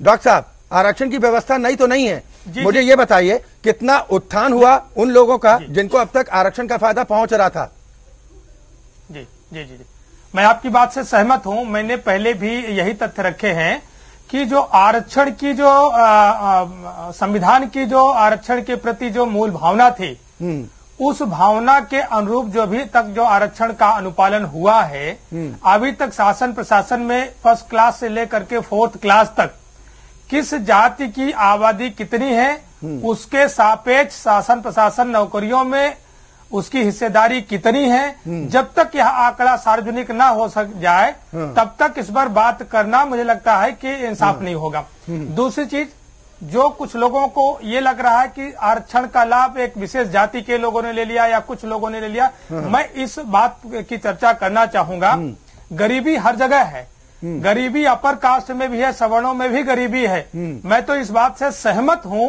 डॉक्टर साहब आरक्षण की व्यवस्था नहीं तो नहीं है। मुझे ये बताइए कितना उत्थान हुआ उन लोगों का जिनको अब तक आरक्षण का फ़ायदा पहुँच रहा था? जी जी जी। मैं आपकी बात से सहमत हूँ। मैंने पहले भी यही तथ्य रखे हैं कि जो आरक्षण की जो संविधान की जो आरक्षण के प्रति जो मूल भावना थी उस भावना के अनुरूप जो अभी तक जो आरक्षण का अनुपालन हुआ है अभी तक शासन प्रशासन में फ़र्स्ट क्लास से लेकर के फोर्थ क्लास तक किस जाति की आबादी कितनी है उसके सापेक्ष शासन प्रशासन नौकरियों में उसकी हिस्सेदारी कितनी है? जब तक यह आंकड़ा सार्वजनिक ना हो सक जाए तब तक इस पर बात करना मुझे लगता है कि इंसाफ नहीं होगा। दूसरी चीज़ जो कुछ लोगों को ये लग रहा है कि आरक्षण का लाभ एक विशेष जाति के लोगों ने ले लिया या कुछ लोगों ने ले लिया मैं इस बात की चर्चा करना चाहूँगा। गरीबी हर जगह है। गरीबी अपर कास्ट में भी है सवर्णों में भी गरीबी है। मैं तो इस बात से सहमत हूँ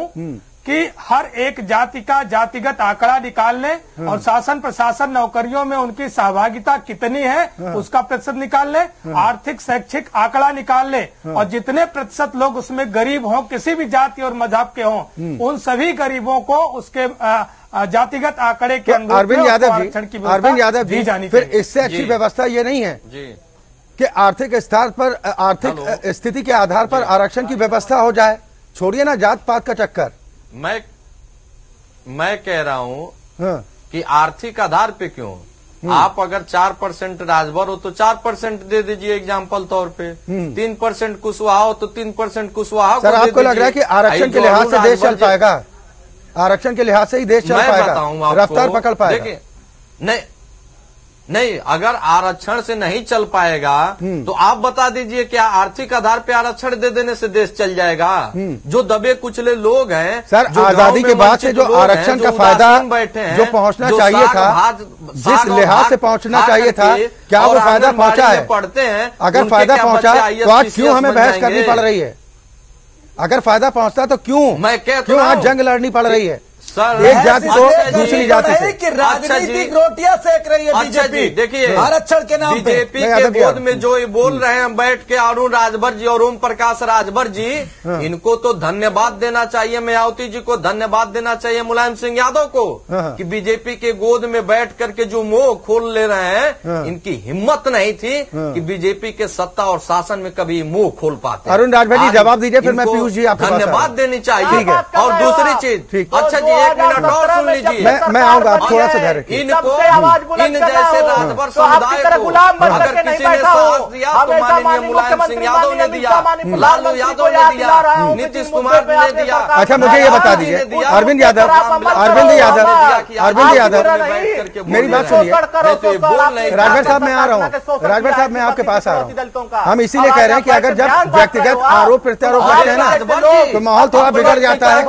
कि हर एक जाति का जातिगत आंकड़ा निकाल लें और शासन प्रशासन नौकरियों में उनकी सहभागिता कितनी है उसका प्रतिशत निकाल लें आर्थिक शैक्षिक आंकड़ा निकाल लें और जितने प्रतिशत लोग उसमें गरीब हों किसी भी जाति और मज़हब के हों उन सभी गरीबों को उसके जातिगत आंकड़े के तो अनुरूप अरविंद यादव की जी अरविंद यादव दी जी जानी फिर इससे अच्छी व्यवस्था ये नहीं है कि आर्थिक स्तर पर आर्थिक स्थिति के आधार पर आरक्षण की व्यवस्था हो जाए। छोड़िए ना जात पात का चक्कर। मैं मैं कह रहा हूँ हाँ। कि आर्थिक आधार पे क्यों? आप अगर चार परसेंट राजभर हो तो चार परसेंट दे दीजिए एग्ज़ाम्पल तौर पे। तीन परसेंट कुशवाहा हो तो तीन परसेंट कुशवाहा सर आपको लग रहा है कि आरक्षण के लिहाज से देश चल पाएगा? आरक्षण के लिहाज से ही देश चल पाएगा? रफ्तार पकड़ पाएगा? देखिए नहीं नहीं अगर आरक्षण से नहीं चल पाएगा हम्म। तो आप बता दीजिए क्या आर्थिक आधार पे आरक्षण दे देने से देश चल जाएगा। जो दबे कुचले लोग हैं हम्म। सर जो आज़ादी के बाद से जो आरक्षण का फ़ायदा बैठे हैं जो पहुँचना जो चाहिए था जिस लिहाज से पहुँचना चाहिए था क्या वो फ़ायदा पहुँचा है? पढ़ते हैं अगर फ़ायदा पहुँचा तो आज क्यों हमें बहस करनी पड़ रही है? अगर फ़ायदा पहुँचता तो क्यों? मैं तो क्यों आज जंग लड़नी पड़ रही है? सर एक जाति को दूसरी जाति से कि अच्छा जी। राजनीतिक रोटियाँ सेक रही है अच्छा बीजेपी देखिए आरक्षण के नाम बीजेपी के गोद में जो ये बोल रहे हैं बैठ के अरुण राजभर जी और ओम प्रकाश राजभर जी हाँ। इनको तो धन्यवाद देना चाहिए मायावती जी को धन्यवाद देना चाहिए मुलायम सिंह यादव को हाँ। कि बीजेपी के गोद में बैठ करके जो मुँह खोल ले रहे हैं हाँ। इनकी हिम्मत नहीं थी। कि बीजेपी के सत्ता और शासन में कभी मुँह खोल पाते अरुण राजभर जी, जवाब दीजिए, फिर मैं पीयूष जी धन्यवाद। देनी चाहिए और दूसरी चीज़ अच्छा जी एक मिनट और सुन लीजिए। मैं मैं आऊँगा आप थोड़ा सा धैर्य इनको इन जैसे हो, राजभर तो आपकी समुदाय को। अगर किसी ने दिया तो माननीय मुलायम सिंह यादव ने दिया। लालू यादव ने हूँ नीतीश कुमार ने दिया। अच्छा मुझे ये बता दीजिए। अरविंद यादव अरविंद यादव अरविंद यादव। मेरी बात सुनिए। तो राजभर साहब मैं आ रहा हूँ। राजभर साहब मैं आपके पास आ रहा हूँ। हम इसीलिए कह रहे हैं कि अगर जब व्यक्तिगत आरोप प्रत्यारोप करते हैं ना तो माहौल थोड़ा बिगड़ जाता है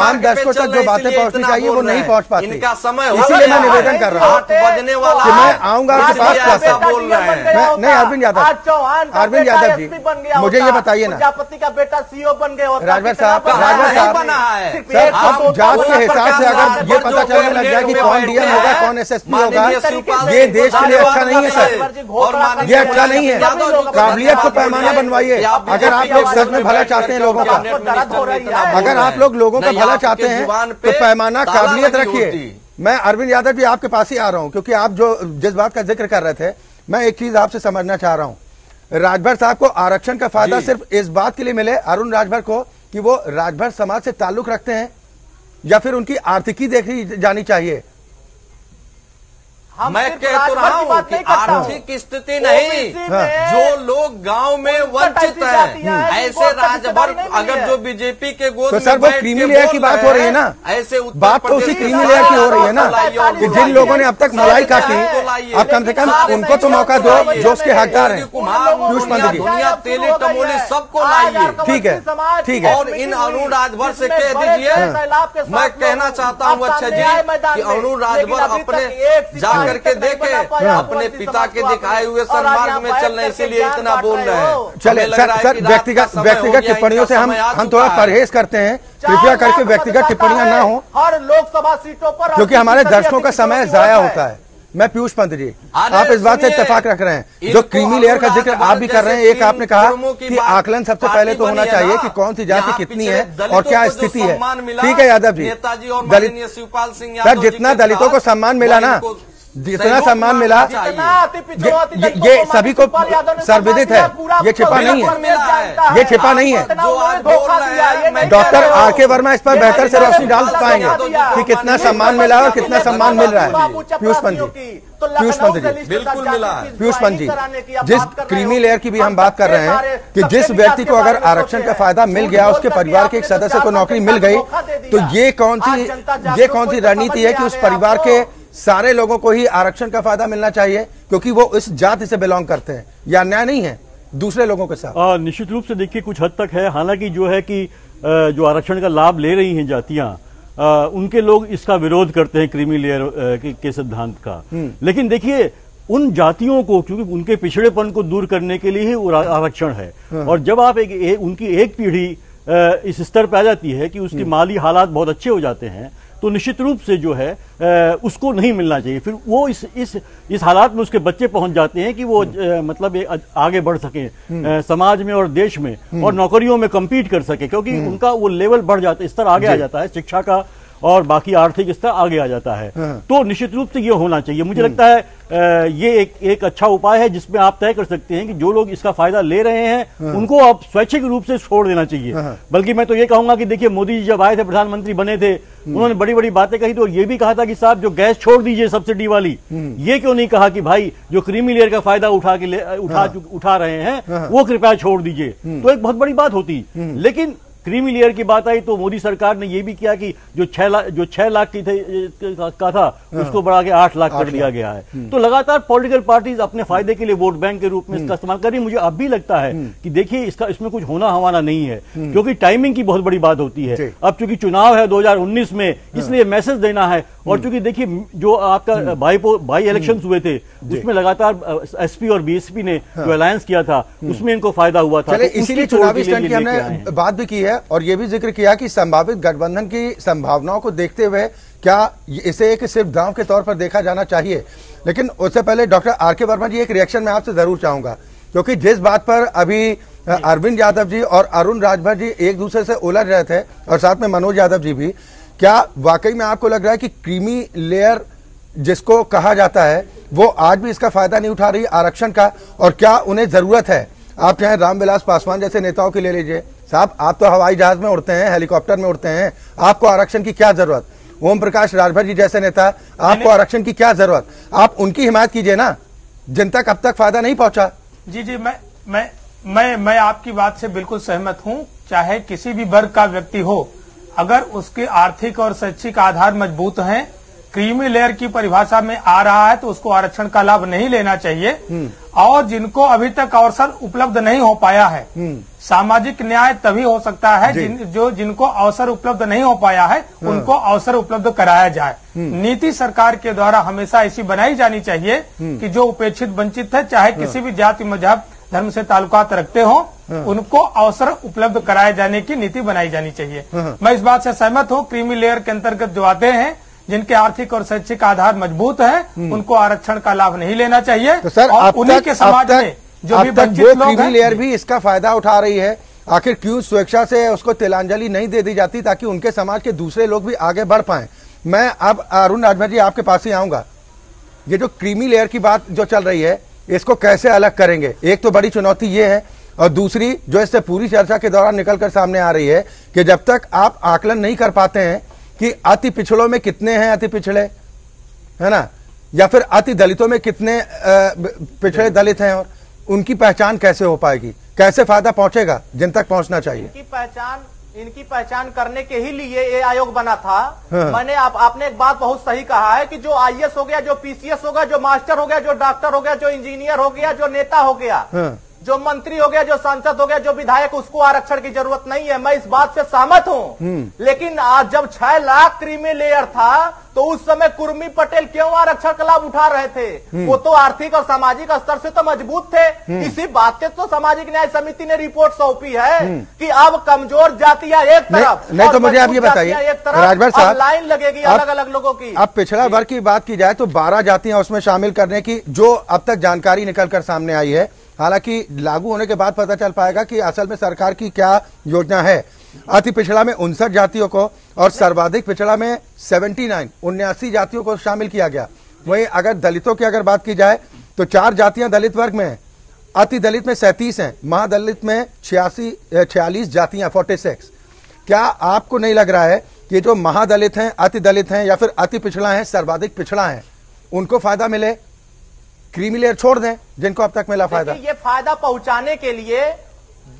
आम दर्शकों तक जो बातें पहुंचनी चाहिए वो नहीं। पहुँच पाती। इनका समय हो इसीलिए मैं निवेदन कर रहा हूँ बजने वाला कि मैं। आऊँगा आपके पास बोल रहे हैं नहीं अरविंद यादव। आज चौहान का अरविंद यादव जी SP बन गया मुझे ये बताइए ना। प्रजापति का बेटा सीओ बन गया होता। राजभर साहब, राजभर साहब, बना है। सर दो जात दो के हिसाब से अगर ये पता चलने लग जाए कि कौन डीएम होगा कौन एसएसपी होगा ये देश के लिए अच्छा नहीं है सर। ये अच्छा नहीं है। काबिलियत को पैमाना बनवाइए। अगर आप लोग सच में भला चाहते हैं लोगों का अगर आप लोग लोगों का भला चाहते हैं तो पैमाना काबिलियत रखिए। मैं अरविंद यादव जी आपके पास ही आ रहा हूँ क्योंकि आप जो जिस बात का ज़िक्र कर रहे थे मैं एक चीज़ आपसे समझना चाह रहा हूँ। राजभर साहब को आरक्षण का फ़ायदा सिर्फ़ इस बात के लिए मिले अरुण राजभर को कि वो राजभर समाज से ताल्लुक रखते हैं या फिर उनकी आर्थिकी देखी जानी चाहिए। मैं कह तो रहा हूँ कि। आर्थिक स्थिति नहीं हाँ। जो लोग गाँव में वंचित हैं ऐसे राजभर अगर जो बीजेपी के गोद तो में सर वो क्रीमी लेयर की बात हो रही है ना? ऐसे बात तो उसी प्रदेश क्रीमी लेयर की हो रही है ना? कि जिन लोगों ने अब तक मलाई काटी अब कम से कम उनको तो मौका दो जो उसके हकदार है। पीयूष पंत दुनिया तेली टमोली सबको लाइए। ठीक है, ठीक है। और इन अरुण राजभर से कह दीजिए मैं कहना चाहता हूँ अच्छा जी कि अरुण राजभर अपने करके देखे अपने पिता के दिखाए हुए सन्मार्ग में चल रहे इसीलिए इतना बोल रहे हैं। चले सर सर व्यक्तिगत व्यक्तिगत टिप्पणियों से हम हम थोड़ा परहेज करते हैं। कृपया करके व्यक्तिगत टिप्पणियाँ ना हो। हर लोकसभा सीटों पर क्योंकि हमारे दर्शकों का समय जाया होता है। मैं पीयूष पंत जी आप इस बात से इतफाक रख रहे हैं। जो क्रीमी लेयर का ज़िक्र आप भी कर रहे हैं एक आपने कहा कि आकलन सबसे पहले तो होना चाहिए कि कौन सी जाति कितनी है और क्या स्थिति है। ठीक है यादव जी। नेताजी और दलित शिवपाल सिंह सर जितना दलितों को सम्मान मिला ना जितना सम्मान मिला ये- ये- ये सभी को सर्वविदित है। ये छिपा नहीं है। ये छिपा नहीं है। हैं, डॉक्टर आर के वर्मा इस पर बेहतर से रोशनी डाल पाएँगे कि कितना सम्मान मिला और कितना सम्मान मिल रहा है। पीयूष पंत जी। तो पीयूष पंत जी। बिल्कुल मिला। है। पीयूष पंत जी जिस क्रीमी लेयर की भी हम बात कर रहे हैं कि जिस व्यक्ति को अगर आरक्षण का फ़ायदा मिल गया उसके परिवार के एक तो सदस्य को नौकरी मिल गई तो ये कौन सी ये कौन सी रणनीति है कि उस परिवार के सारे लोगों को ही आरक्षण का फ़ायदा मिलना चाहिए क्योंकि वो इस जाति से बिलोंग करते हैं। या अन्याय नहीं है दूसरे लोगों के साथ। निश्चित रूप से देखिए कुछ हद तक है। हालाँकि जो है कि जो आरक्षण का लाभ ले रही हैं जातियाँ आ, उनके लोग इसका विरोध करते हैं क्रीमी लेयर के, के सिद्धांत का। लेकिन देखिए उन जातियों को क्योंकि उनके पिछड़ेपन को दूर करने के लिए ही आरक्षण है। और जब आप एक, एक उनकी एक पीढ़ी इस स्तर पर आ जाती है कि उसकी माली हालात बहुत अच्छे हो जाते हैं तो निश्चित रूप से जो है उसको नहीं मिलना चाहिए। फिर वो इस इस इस हालात में उसके बच्चे पहुँच जाते हैं कि वो अ, मतलब आगे बढ़ सके अ, समाज में और देश में और नौकरियों में कम्पीट कर सके क्योंकि उनका वो लेवल बढ़ जाता है स्तर आगे आ जाता है शिक्षा का और बाकी आर्थिक स्तर आगे आ जाता है। तो निश्चित रूप से ये होना चाहिए। मुझे लगता है ये एक एक अच्छा उपाय है जिसमें आप तय कर सकते हैं कि जो लोग इसका फ़ायदा ले रहे हैं उनको आप स्वैच्छिक रूप से छोड़ देना चाहिए। बल्कि मैं तो ये कहूँगा कि देखिए मोदी जी जब आए थे प्रधानमंत्री बने थे उन्होंने बड़ी बड़ी बातें कही तो ये भी कहा था कि साहब जो गैस छोड़ दीजिए सब्सिडी वाली ये क्यों नहीं कहा कि भाई जो क्रीमी लेयर का फ़ायदा उठा के उठा उठा रहे हैं वो कृपया छोड़ दीजिए। तो एक बहुत बड़ी बात होती। लेकिन क्रीमी लेयर की बात आई तो मोदी सरकार ने यह भी किया कि जो छह लाख जो छह लाख की थे का था उसको बढ़ा के आठ लाख कर दिया गया है। तो लगातार पॉलिटिकल पार्टीज़ अपने फ़ायदे के लिए वोट बैंक के रूप में इसका इस्तेमाल कर रही हैं। मुझे अब भी लगता है कि देखिए इसका इसमें कुछ होना हवाना नहीं है क्योंकि टाइमिंग की बहुत बड़ी बात होती है। अब चूँकि चुनाव है 2019 में इसलिए मैसेज देना है। और चूँकि देखिए जो आपका बाई बाई इलेक्शन हुए थे उसमें लगातार एसपी और बीएसपी ने जो अलायंस किया था उसमें इनको फ़ायदा हुआ था। तो इसीलिए चुनावी हैं। हमने बात भी की है। और ये भी ज़िक्र किया कि संभावित गठबंधन की संभावनाओं को देखते हुए क्या इसे एक सिर्फ़ दांव के तौर पर देखा जाना चाहिए? लेकिन उससे पहले डॉक्टर आर के वर्मा जी, एक रिएक्शन मैं आपसे ज़रूर चाहूँगा। क्योंकि जिस बात पर अभी अरविंद यादव जी और अरुण राजभर जी एक दूसरे से उलझ रहे थे, और साथ में मनोज यादव जी भी, क्या वाकई में आपको लग रहा है कि क्रीमी लेयर जिसको कहा जाता है, वो आज भी इसका फ़ायदा नहीं उठा रही आरक्षण का? और क्या उन्हें ज़रूरत है? आप चाहे रामविलास पासवान जैसे नेताओं की ले लीजिए। साहब आप तो हवाई जहाज़ में उड़ते हैं हेलीकॉप्टर में उड़ते हैं। आपको आरक्षण की क्या ज़रूरत? ओम प्रकाश राजभर जी जैसे नेता आपको आरक्षण की क्या ज़रूरत? आप उनकी हिमायत कीजिए ना। जनता तक अब तक फ़ायदा नहीं पहुँचा? जी जी मैं मैं मैं मैं आपकी बात से बिल्कुल सहमत हूँ। चाहे किसी भी वर्ग का व्यक्ति हो अगर उसके आर्थिक और शैक्षिक आधार मज़बूत हैं क्रीमी लेयर की परिभाषा में आ रहा है तो उसको आरक्षण का लाभ नहीं लेना चाहिए। और जिनको अभी तक अवसर उपलब्ध नहीं हो पाया है सामाजिक न्याय तभी हो सकता है जिन, जो जिनको अवसर उपलब्ध नहीं हो पाया है उनको अवसर उपलब्ध कराया जाए। नीति सरकार के द्वारा हमेशा ऐसी बनाई जानी चाहिए कि जो उपेक्षित वंचित है चाहे किसी भी जाति मज़हब धर्म से ताल्लुकात रखते हो उनको अवसर उपलब्ध कराए जाने की नीति बनाई जानी चाहिए। मैं इस बात से सहमत हूँ क्रीमी लेयर के अंतर्गत जो आते हैं जिनके आर्थिक और शैक्षिक आधार मज़बूत है उनको आरक्षण का लाभ नहीं लेना चाहिए। तो सर और उन्हीं के समाज में जो भी वंचित लोग लेयर भी इसका फ़ायदा उठा रही है। आखिर क्यों स्वेच्छा से उसको तिलांजलि नहीं दे दी जाती ताकि उनके समाज के दूसरे लोग भी आगे बढ़ पाए? मैं अब अरुण राजभर जी आपके पास ही आऊँगा। ये जो क्रीमी लेयर की बात जो चल रही है इसको कैसे अलग करेंगे? एक तो बड़ी चुनौती ये है और दूसरी जो इससे पूरी चर्चा के दौरान निकलकर सामने आ रही है कि जब तक आप आकलन नहीं कर पाते हैं कि अति पिछड़ों में कितने हैं अति पिछड़े? है ना? या फिर अति दलितों में कितने पिछड़े दलित। हैं और उनकी पहचान कैसे हो पाएगी? कैसे फ़ायदा पहुंचेगा जिन तक पहुँचना चाहिए? इनकी पहचान इनकी पहचान करने के ही लिए ये आयोग बना था। हाँ। मैंने आप आपने एक बात बहुत सही कहा है कि जो आईएएस हो गया जो पीसीएस हो गया जो मास्टर हो गया जो डॉक्टर हो गया जो इंजीनियर हो गया जो नेता हो गया हाँ। जो मंत्री हो गया जो सांसद हो गया जो विधायक उसको आरक्षण की ज़रूरत नहीं है। मैं इस बात से सहमत हूँ। लेकिन आज जब छह लाख क्रीमी लेयर था तो उस समय कुर्मी पटेल क्यों आरक्षण का लाभ उठा रहे थे? वो तो आर्थिक और सामाजिक स्तर से तो मज़बूत थे। इसी बात के तो सामाजिक न्याय समिति ने रिपोर्ट सौंपी है कि अब कमज़ोर जातियाँ एक तरफ़ नहीं और तो मुझे आप ये बताइए, एक तरफ़, राजभर साहब, लाइन लगेगी अलग अलग लोगों की। अब पिछड़ा वर्ग की बात की जाए तो 12 जातियाँ उसमें शामिल करने की जो अब तक जानकारी निकलकर सामने आई है हालाँकि लागू होने के बाद पता चल पाएगा कि असल में सरकार की क्या योजना है। अति पिछड़ा में उनसठ जातियों को और सर्वाधिक पिछड़ा में 79 उन्यासी जातियों को शामिल किया गया। वहीं अगर दलितों की अगर बात की जाए तो चार जातियाँ दलित वर्ग में अति दलित में सैंतीस हैं, महादलित में छियासी छियालीस जातियाँ, फोर्टी सिक्स। क्या आपको नहीं लग रहा है कि जो महादलित हैं, अति दलित हैं या फिर अति पिछड़ा है, सर्वाधिक पिछड़ा है, उनको फ़ायदा मिले? क्रीमी लेयर छोड़ दें जिनको अब तक मिला फ़ायदा ये फ़ायदा पहुँचाने के लिए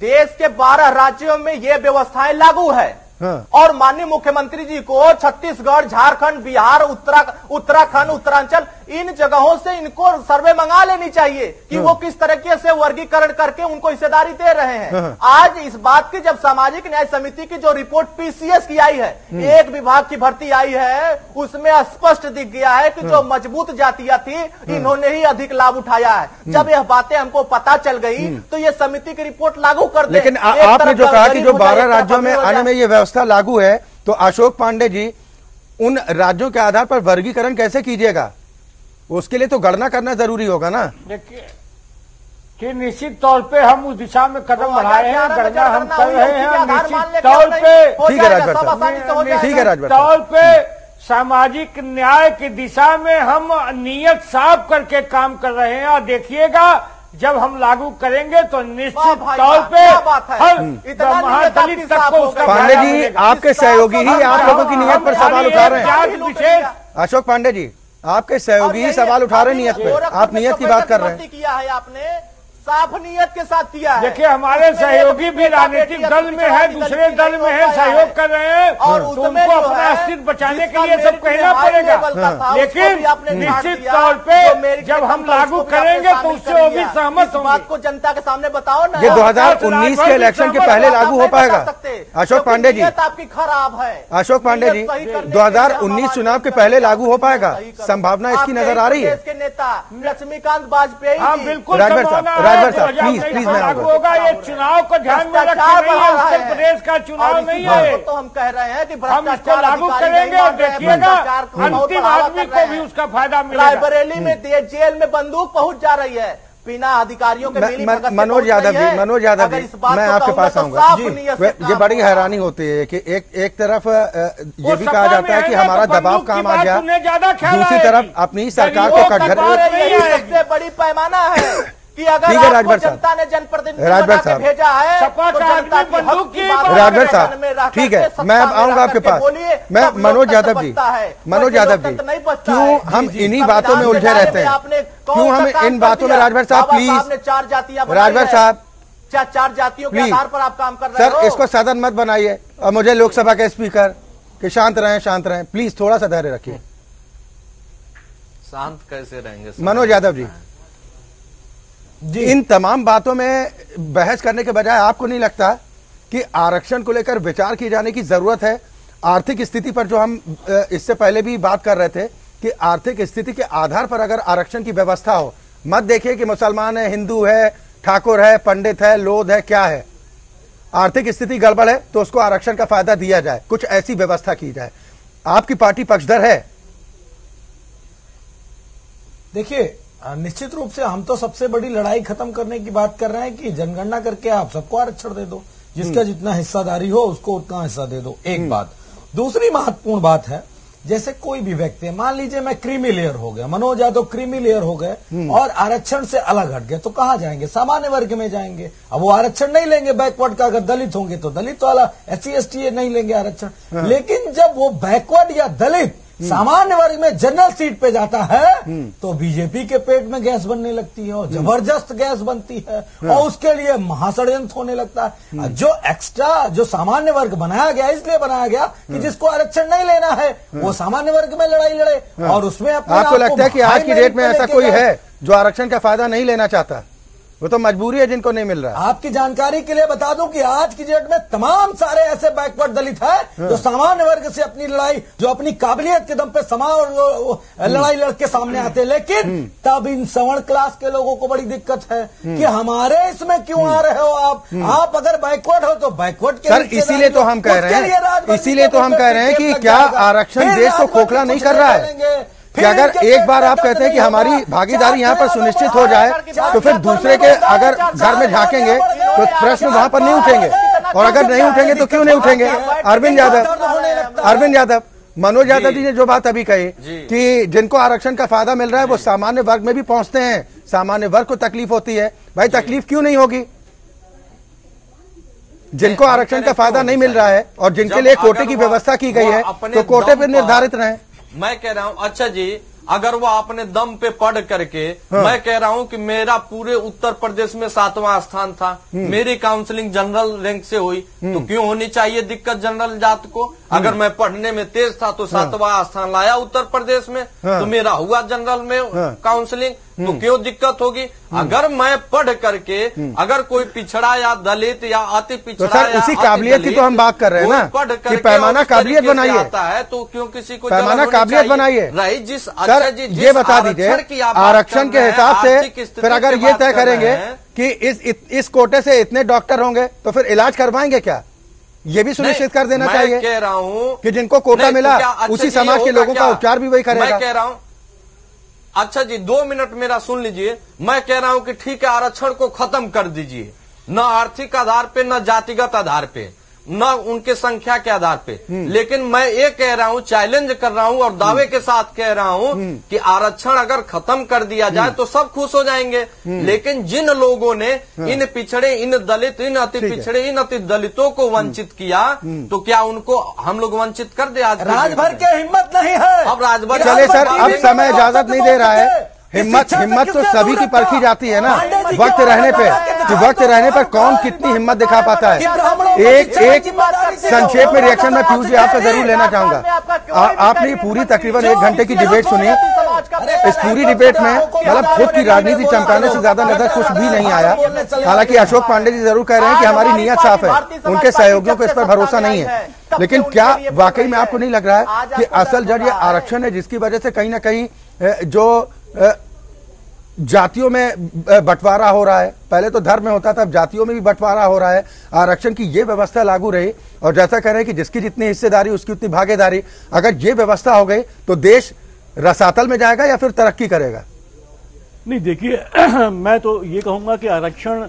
देश के 12 राज्यों में ये व्यवस्थाएँ लागू है हाँ। और माननीय मुख्यमंत्री जी को छत्तीसगढ़ झारखंड बिहार उत्तरा उत्तराखंड उत्तरांचल इन जगहों से इनको सर्वे मंगा लेनी चाहिए कि हाँ। वो किस तरीके से वर्गीकरण करके उनको हिस्सेदारी दे रहे हैं। हाँ। आज इस बात की जब सामाजिक न्याय समिति की जो रिपोर्ट पीसीएस की आई है हम्म। एक विभाग की भर्ती आई है उसमें स्पष्ट दिख गया है कि जो मज़बूत जातियाँ थी इन्होंने ही अधिक लाभ उठाया है। जब यह बातें हमको पता चल गई तो ये समिति की रिपोर्ट लागू कर दे। लेकिन आपने जो कहा कि जो बारह राज्यों में आने में ये व्यवस्था लागू है तो अशोक पांडे जी उन राज्यों के आधार पर वर्गीकरण कैसे कीजिएगा? उसके लिए तो गणना करना ज़रूरी होगा ना। देखिए कि निश्चित तौर पे हम उस दिशा में कदम बढ़ाए हैं गणना हम कर रहे हैं निश्चित तौर पे ठीक है राजभर ठीक है राजभर तौर पे सामाजिक न्याय की दिशा में हम नियत साफ़ करके काम कर रहे हैं। और देखिएगा जब हम लागू करेंगे तो निश्चित तौर पे क्या बात है। हर महादलित तक को उसका पांडे जी आपके सहयोगी ही आप लोगों की नियत पर सवाल उठा रहे हैं। विशेष अशोक पांडे जी। आपके सहयोगी सवाल उठा रहे नियत पे। आप नियत की बात कर रहे हैं। किया है आपने। साफ़ नियत के साथ किया है। देखिए हमारे सहयोगी भी राजनीतिक दल में है दूसरे दल में है सहयोग कर रहे हैं और तो उसमें उनको अपना है, अस्तित्व बचाने के लिए सब कहना पड़ेगा। लेकिन निश्चित तौर पे जब हम लागू करेंगे तो उससे वो भी सहमत बात को जनता के सामने बताओ ना। ये यार। 2019 के इलेक्शन के पहले लागू हो पाएगा? अशोक पांडे जी। आपकी खराब है। अशोक पांडे जी नियत सही करने के लिए हम 2019 चुनाव के पहले लागू हो पाएगा? संभावना इसकी नज़र आ रही है। नेता लक्ष्मीकांत वाजपेयी हाँ बिल्कुल राजभर साहब, संभावना राजभर साहब, 2023 प्लीज़, प्लीज़, मैं होगा ये चुनाव को ध्यान में है उत्तर प्रदेश का चुनाव नहीं है। तो हम कह रहे हैं कि हम इसको भ्रष्टाचार लागू करेंगे और देखिएगा अंतिम आदमी को भी उसका फ़ायदा मिलेगा। रायबरेली में जेल में बंदूक पहुँच जा रही है। बिना अधिकारियों के मनोज यादव जी मनोज यादव जी मैं आपके पास तो आऊँगा। ये बड़ी। हैरानी होती है कि एक एक तरफ़ ये भी कहा जाता है कि हमारा तो दबाव काम आ गया। दूसरी तरफ़ अपनी सरकार को कटघरे है। सबसे बड़ी पैमाना है कि अगर ठीक है, आपको राजभर साहब। जनता ने जनप्रतिनिधि बना के साहब। भेजा है सपा तो का जनता आदमी हक बंदूक की की बात बात राजभर साहब में ठीक है मैं आऊँगा आपके पास। मैं मनोज यादव जी मनोज यादव जी क्यों हम। इन्हीं बातों में उलझे रहते हैं? क्यों हम इन बातों में राजभर साहब प्लीज़ चार जातियाँ राजभर साहब। चार चार जातियों के आधार पर आप काम कर रहे सर हो? इसको सदन मत बनाइए। और मुझे लोकसभा के स्पीकर कि शांत रहें शांत रहें। प्लीज़ थोड़ा सा धैर्य रखिए। शांत कैसे रहेंगे? मनोज यादव जी। इन तमाम बातों में बहस करने के बजाय आपको नहीं लगता कि आरक्षण को लेकर विचार किए जाने की ज़रूरत है? आर्थिक स्थिति पर जो हम इससे पहले भी बात कर रहे थे कि आर्थिक स्थिति के आधार पर अगर आरक्षण की व्यवस्था हो मत देखिए कि मुसलमान है हिंदू है ठाकुर है पंडित है लोध है क्या है। आर्थिक स्थिति गड़बड़ है तो उसको आरक्षण का फ़ायदा दिया जाए कुछ ऐसी व्यवस्था की जाए। आपकी पार्टी पक्षधर है। देखिए निश्चित रूप से हम तो सबसे बड़ी लड़ाई खत्म करने की बात कर रहे हैं कि जनगणना करके आप सबको आरक्षण दे दो। जिसका जितना हिस्सादारी हो उसको उतना हिस्सा दे दो। एक बात। दूसरी महत्वपूर्ण बात है जैसे कोई भी व्यक्ति है मान लीजिए मैं क्रीमी लेयर हो गया मनोज यादव क्रीमी लेयर हो गए और आरक्षण से अलग हट गए तो कहाँ जाएँगे? सामान्य वर्ग में जाएँगे। अब वो आरक्षण नहीं लेंगे बैकवर्ड का अगर दलित होंगे तो दलित वाला एस सी नहीं लेंगे आरक्षण। लेकिन जब वो बैकवर्ड या दलित सामान्य वर्ग में जनरल सीट पे जाता है तो बीजेपी के पेट में गैस बनने लगती है और ज़बरदस्त गैस बनती है और उसके लिए महाषडयंत्र होने लगता है। जो एक्स्ट्रा जो सामान्य वर्ग बनाया गया इसलिए बनाया गया कि जिसको आरक्षण नहीं लेना है वो सामान्य वर्ग में लड़ाई लड़े और उसमें आपको लगता है कि आज की डेट में ऐसा कोई है जो आरक्षण का फ़ायदा नहीं लेना चाहता? वो तो मजबूरी है जिनको नहीं मिल रहा। है आपकी जानकारी के लिए बता दूँ कि आज की डेट में तमाम सारे ऐसे बैकवर्ड दलित हैं जो सामान्य वर्ग से अपनी लड़ाई जो अपनी काबिलियत के दम पे समा और लड़ाई लड़के सामने आते हैं। लेकिन तब इन सवर्ण क्लास के लोगों को बड़ी दिक्कत है कि हमारे इसमें क्यों आ रहे हो आप? आप अगर बैकवर्ड हो तो बैकवर्ड के सर इसीलिए तो हम कह रहे हैं इसीलिए तो हम कह रहे हैं कि क्या आरक्षण देश को खोखला नहीं कर रहा है। कि अगर एक बार आप कहते हैं कि हमारी भागीदारी यहाँ पर सुनिश्चित हो जाए तो फिर दूसरे के अगर घर में झांकेंगे तो प्रश्न वहाँ पर नहीं उठेंगे। और अगर नहीं उठेंगे तो क्यों नहीं उठेंगे? अरविंद यादव। अरविंद यादव। मनोज यादव जी ने जो बात अभी कही कि जिनको आरक्षण का फ़ायदा मिल रहा है वो सामान्य वर्ग में भी पहुँचते हैं। सामान्य वर्ग को तकलीफ़ होती है। भाई तकलीफ़ क्यों नहीं होगी? जिनको आरक्षण का फ़ायदा नहीं मिल रहा है और जिनके लिए कोटे की व्यवस्था की गई है तो कोटे दम पे निर्धारित रहे। मैं कह रहा हूँ अच्छा जी अगर वो अपने दम पे पढ़ करके हाँ। मैं कह रहा हूँ कि मेरा पूरे उत्तर प्रदेश में सातवां स्थान था मेरी काउंसलिंग जनरल रैंक से हुई तो क्यों होनी चाहिए दिक्कत जनरल जात को अगर मैं पढ़ने में तेज था तो सातवां हाँ। स्थान लाया उत्तर प्रदेश में हाँ। तो मेरा हुआ जनरल में हाँ। काउंसलिंग तो क्यों दिक्कत होगी? अगर मैं पढ़ करके अगर कोई पिछड़ा या दलित या अति तो पिछड़ा सर या उसी काबिलियत की तो हम बात कर रहे हैं ना पढ़ कि करके पैमाना काबिलियत बनाइए। आता है तो क्यों किसी को पैमाना काबिलियत? बनाइए। रही जिस अच्छा सर जी ये बता दीजिए आरक्षण के हिसाब से फिर अगर ये तय करेंगे कि इस इस कोटे से इतने डॉक्टर होंगे तो फिर इलाज करवाएँगे क्या? ये भी सुनिश्चित कर देना मैं चाहिए कह रहा हूँ कि जिनको कोटा नहीं, तो मिला अच्छा उसी समाज के लोगों का उपचार भी वही करेगा। मैं कह रहा हूँ अच्छा जी, दो मिनट मेरा सुन लीजिए। मैं कह रहा हूँ कि ठीक है, आरक्षण को खत्म कर दीजिए। न आर्थिक आधार पे, न जातिगत आधार पे। न उनके संख्या के आधार पे। लेकिन मैं ये कह रहा हूँ चैलेंज कर रहा हूँ और दावे के साथ कह रहा हूँ कि आरक्षण अगर खत्म कर दिया जाए तो सब खुश हो जाएँगे। लेकिन जिन लोगों ने इन पिछड़े इन दलित इन अति पिछड़े इन अति दलितों को वंचित किया तो क्या उनको हम लोग वंचित कर दे आज के राज भर के हिम्मत नहीं है। अब राजभर चले सर अब समय इजाज़त नहीं दे रहा है। हिम्मत हिम्मत तो सभी की परखी जाती है ना वक्त रहने पे। कि वक्त तो रहने पर कौन कितनी हिम्मत दिखा पाता है? एक एक से संक्षेप में रिएक्शन मैं पीयूष जी आपका ज़रूर लेना चाहूँगा। आपने पूरी तकरीबन एक घंटे की डिबेट सुनी इस पूरी डिबेट में मतलब खुद की राजनीति चमकाने से ज़्यादा नज़र कुछ भी नहीं आया। हालाँकि अशोक पांडे जी ज़रूर कह रहे हैं कि हमारी नीयत साफ़ है उनके सहयोगियों को इस पर भरोसा नहीं है। लेकिन क्या वाकई में आपको नहीं लग रहा है कि असल जड़ ये आरक्षण है जिसकी वजह से कहीं ना कहीं जो जातियों में बंटवारा हो रहा है। पहले तो धर्म में होता था अब जातियों में भी बंटवारा हो रहा है। आरक्षण की ये व्यवस्था लागू रही और जैसा कह रहे हैं कि जिसकी जितनी हिस्सेदारी उसकी उतनी भागीदारी। अगर ये व्यवस्था हो गई तो देश रसातल में जाएगा या फिर तरक्की करेगा? नहीं देखिए मैं तो ये कहूँगा कि आरक्षण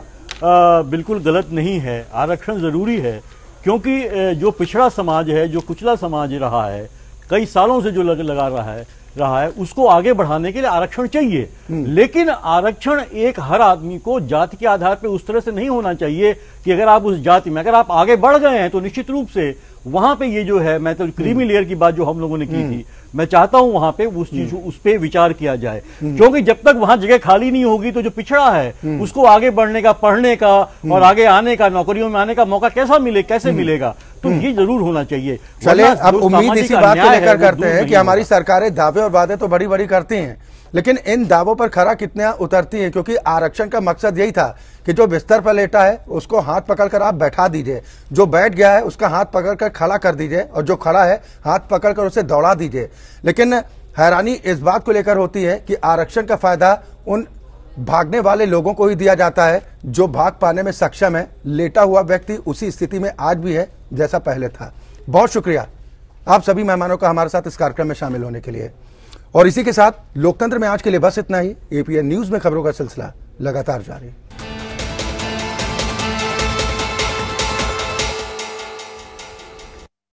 बिल्कुल गलत नहीं है। आरक्षण ज़रूरी है क्योंकि जो पिछड़ा समाज है जो कुचला समाज रहा है कई सालों से जो लग, लगा रहा है रहा है उसको आगे बढ़ाने के लिए आरक्षण चाहिए। लेकिन आरक्षण एक हर आदमी को जाति के आधार पर उस तरह से नहीं होना चाहिए कि अगर आप उस जाति में अगर आप आगे बढ़ गए हैं तो निश्चित रूप से वहाँ पे ये जो है मैं तो क्रीमी लेयर की बात जो हम लोगों ने की थी मैं चाहता हूँ वहाँ पे उस चीज़ उस पे विचार किया जाए। क्योंकि जब तक वहाँ जगह खाली नहीं होगी तो जो पिछड़ा है उसको आगे बढ़ने का पढ़ने का और आगे आने का नौकरियों में आने का मौका कैसा मिले कैसे मिलेगा? तो ये ज़रूर होना चाहिए। चले अब उम्मीद इसी बात को लेकर करते हैं कि हमारी सरकारें दावे और वादे तो बड़ी बड़ी करती हैं। लेकिन इन दावों पर खरा कितना उतरती है? क्योंकि आरक्षण का मकसद यही था कि जो बिस्तर पर लेटा है, उसको हाथ पकड़कर आप बैठा दीजिए। जो बैठ गया है, उसका हाथ पकड़कर खड़ा कर दीजिए और जो खड़ा है, हाथ पकड़कर उसे दौड़ा दीजिए। लेकिन हैरानी इस बात को लेकर होती है कि आरक्षण का फ़ायदा उन भागने वाले लोगों को ही दिया जाता है जो भाग पाने में सक्षम है। लेटा हुआ व्यक्ति उसी स्थिति में आज भी है, जैसा पहले था। बहुत शुक्रिया। आप सभी मेहमानों का हमारे साथ इस कार्यक्रम में शामिल होने के लिए। और इसी के साथ लोकतंत्र में आज के लिए बस इतना ही। एपीएन न्यूज़ में खबरों का सिलसिला लगातार जारी।